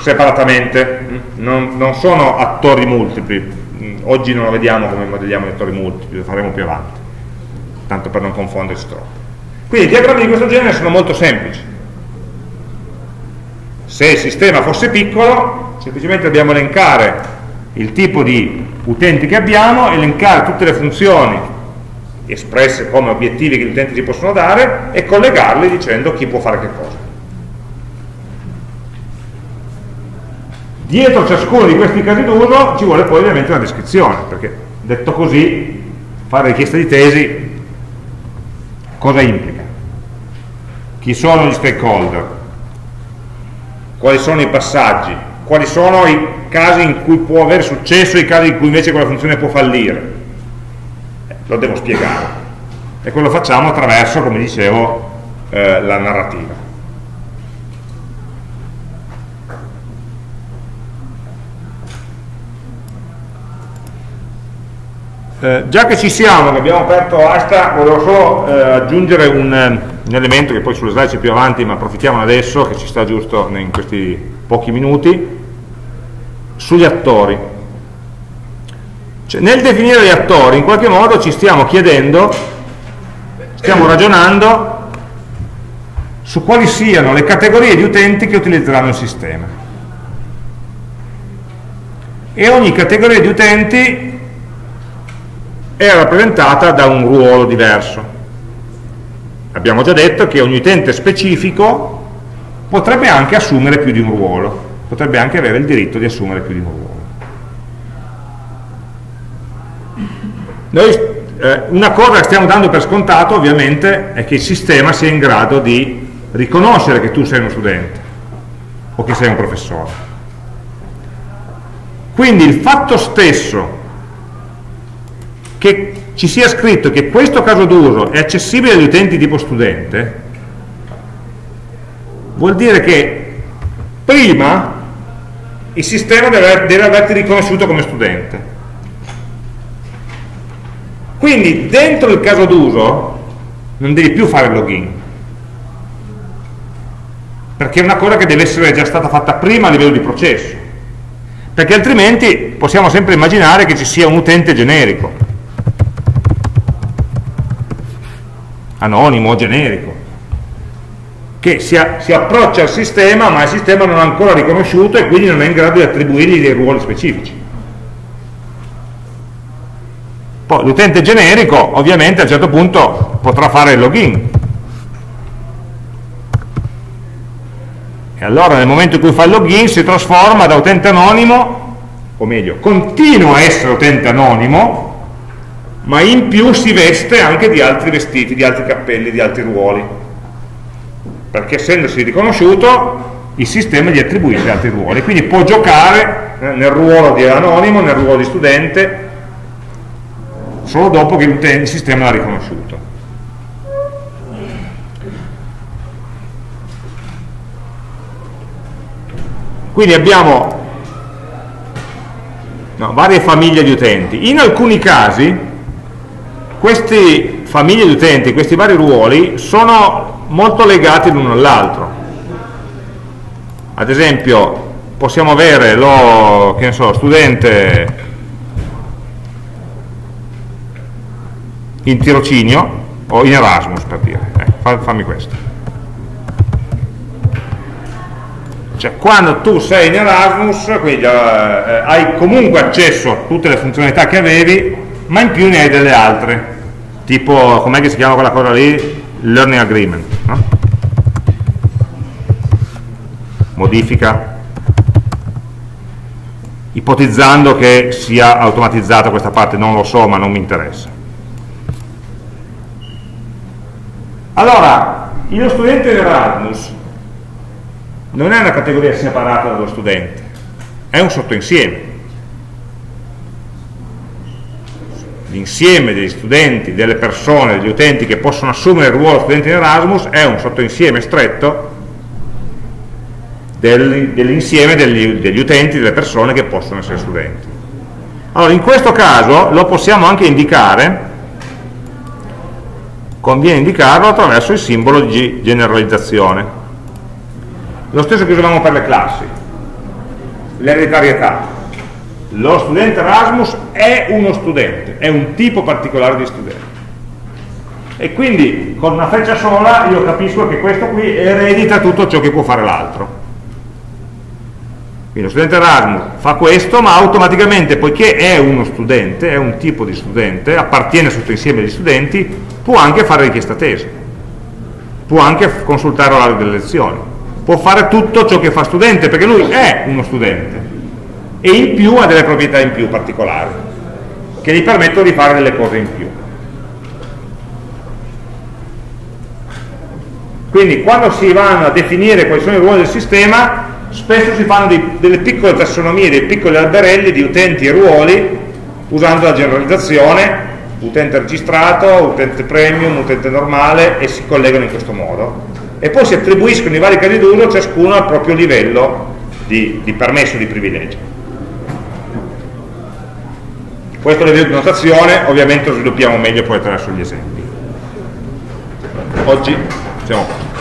Separatamente, non, non sono attori multipli, oggi non lo vediamo come modelliamo gli attori multipli, lo faremo più avanti, tanto per non confondersi troppo. Quindi i diagrammi di questo genere sono molto semplici. Se il sistema fosse piccolo, semplicemente dobbiamo elencare il tipo di utenti che abbiamo, elencare tutte le funzioni espresse come obiettivi che gli utenti ci possono dare e collegarli dicendo chi può fare che cosa. Dietro ciascuno di questi casi d'uso ci vuole poi ovviamente una descrizione, perché detto così, fare richiesta di tesi cosa implica? Chi sono gli stakeholder? Quali sono i passaggi? Quali sono i casi in cui può avere successo e i casi in cui invece quella funzione può fallire? Eh, lo devo spiegare. E quello facciamo attraverso, come dicevo, eh, la narrativa. Eh, già che ci siamo, che abbiamo aperto Asta, volevo solo eh, aggiungere un, eh, un, elemento che poi sulle slide c'è più avanti, ma approfittiamo adesso che ci sta giusto in questi pochi minuti, sugli attori. Cioè, nel definire gli attori, in qualche modo ci stiamo chiedendo, stiamo ragionando su quali siano le categorie di utenti che utilizzeranno il sistema. E ogni categoria di utenti è rappresentata da un ruolo diverso. Abbiamo già detto che ogni utente specifico potrebbe anche assumere più di un ruolo, potrebbe anche avere il diritto di assumere più di un ruolo. Noi, eh, una cosa che stiamo dando per scontato ovviamente è che il sistema sia in grado di riconoscere che tu sei uno studente o che sei un professore. Quindi il fatto stesso che ci sia scritto che questo caso d'uso è accessibile agli utenti tipo studente vuol dire che prima il sistema deve, deve averti riconosciuto come studente. Quindi dentro il caso d'uso non devi più fare il login, perché è una cosa che deve essere già stata fatta prima a livello di processo, perché altrimenti possiamo sempre immaginare che ci sia un utente generico, anonimo o generico, che si, si, approccia al sistema ma il sistema non ha ancora riconosciuto e quindi non è in grado di attribuirgli dei ruoli specifici. Poi l'utente generico ovviamente a un certo punto potrà fare il login. E allora nel momento in cui fa il login si trasforma da utente anonimo, o meglio, continua a essere utente anonimo, ma in più si veste anche di altri vestiti, di altri cappelli, di altri ruoli. Perché essendosi riconosciuto, il sistema gli attribuisce altri ruoli. Quindi può giocare eh, nel ruolo di anonimo, nel ruolo di studente, solo dopo che il sistema l'ha riconosciuto. Quindi abbiamo no, varie famiglie di utenti. In alcuni casi queste famiglie di utenti, questi vari ruoli, sono molto legati l'uno all'altro. Ad esempio, possiamo avere lo so, studente in tirocinio o in Erasmus per dire, eh, fammi questo. Cioè quando tu sei in Erasmus, quindi eh, hai comunque accesso a tutte le funzionalità che avevi, ma in più ne hai delle altre, tipo, com'è che si chiama quella cosa lì? Learning Agreement, no? Modifica ipotizzando che sia automatizzata questa parte, non lo so, ma non mi interessa. Allora, lo studente di Erasmus non è una categoria separata dallo studente, è un sottoinsieme. L'insieme degli studenti, delle persone, degli utenti che possono assumere il ruolo studente in Erasmus è un sottoinsieme stretto dell'insieme degli, degli utenti, delle persone che possono essere studenti. Allora, in questo caso lo possiamo anche indicare conviene indicarlo attraverso il simbolo di generalizzazione. Lo stesso che usavamo per le classi, l'ereditarietà. Lo studente Erasmus è uno studente, è un tipo particolare di studente. E quindi con una freccia sola io capisco che questo qui eredita tutto ciò che può fare l'altro. Quindi lo studente Erasmus fa questo, ma automaticamente, poiché è uno studente, è un tipo di studente, appartiene a tutto insieme di studenti, può anche fare richiesta tesi, può anche consultare l'orario delle lezioni, può fare tutto ciò che fa studente, perché lui è uno studente e in più ha delle proprietà in più particolari, che gli permettono di fare delle cose in più. Quindi quando si vanno a definire quali sono i ruoli del sistema, spesso si fanno dei, delle piccole tassonomie, dei piccoli alberelli di utenti e ruoli usando la generalizzazione, utente registrato, utente premium, utente normale e si collegano in questo modo. E poi si attribuiscono i vari casi d'uso ciascuno al proprio livello di, di permesso di privilegio. Questo livello di notazione ovviamente lo sviluppiamo meglio poi attraverso gli esempi. Oggi siamo qua.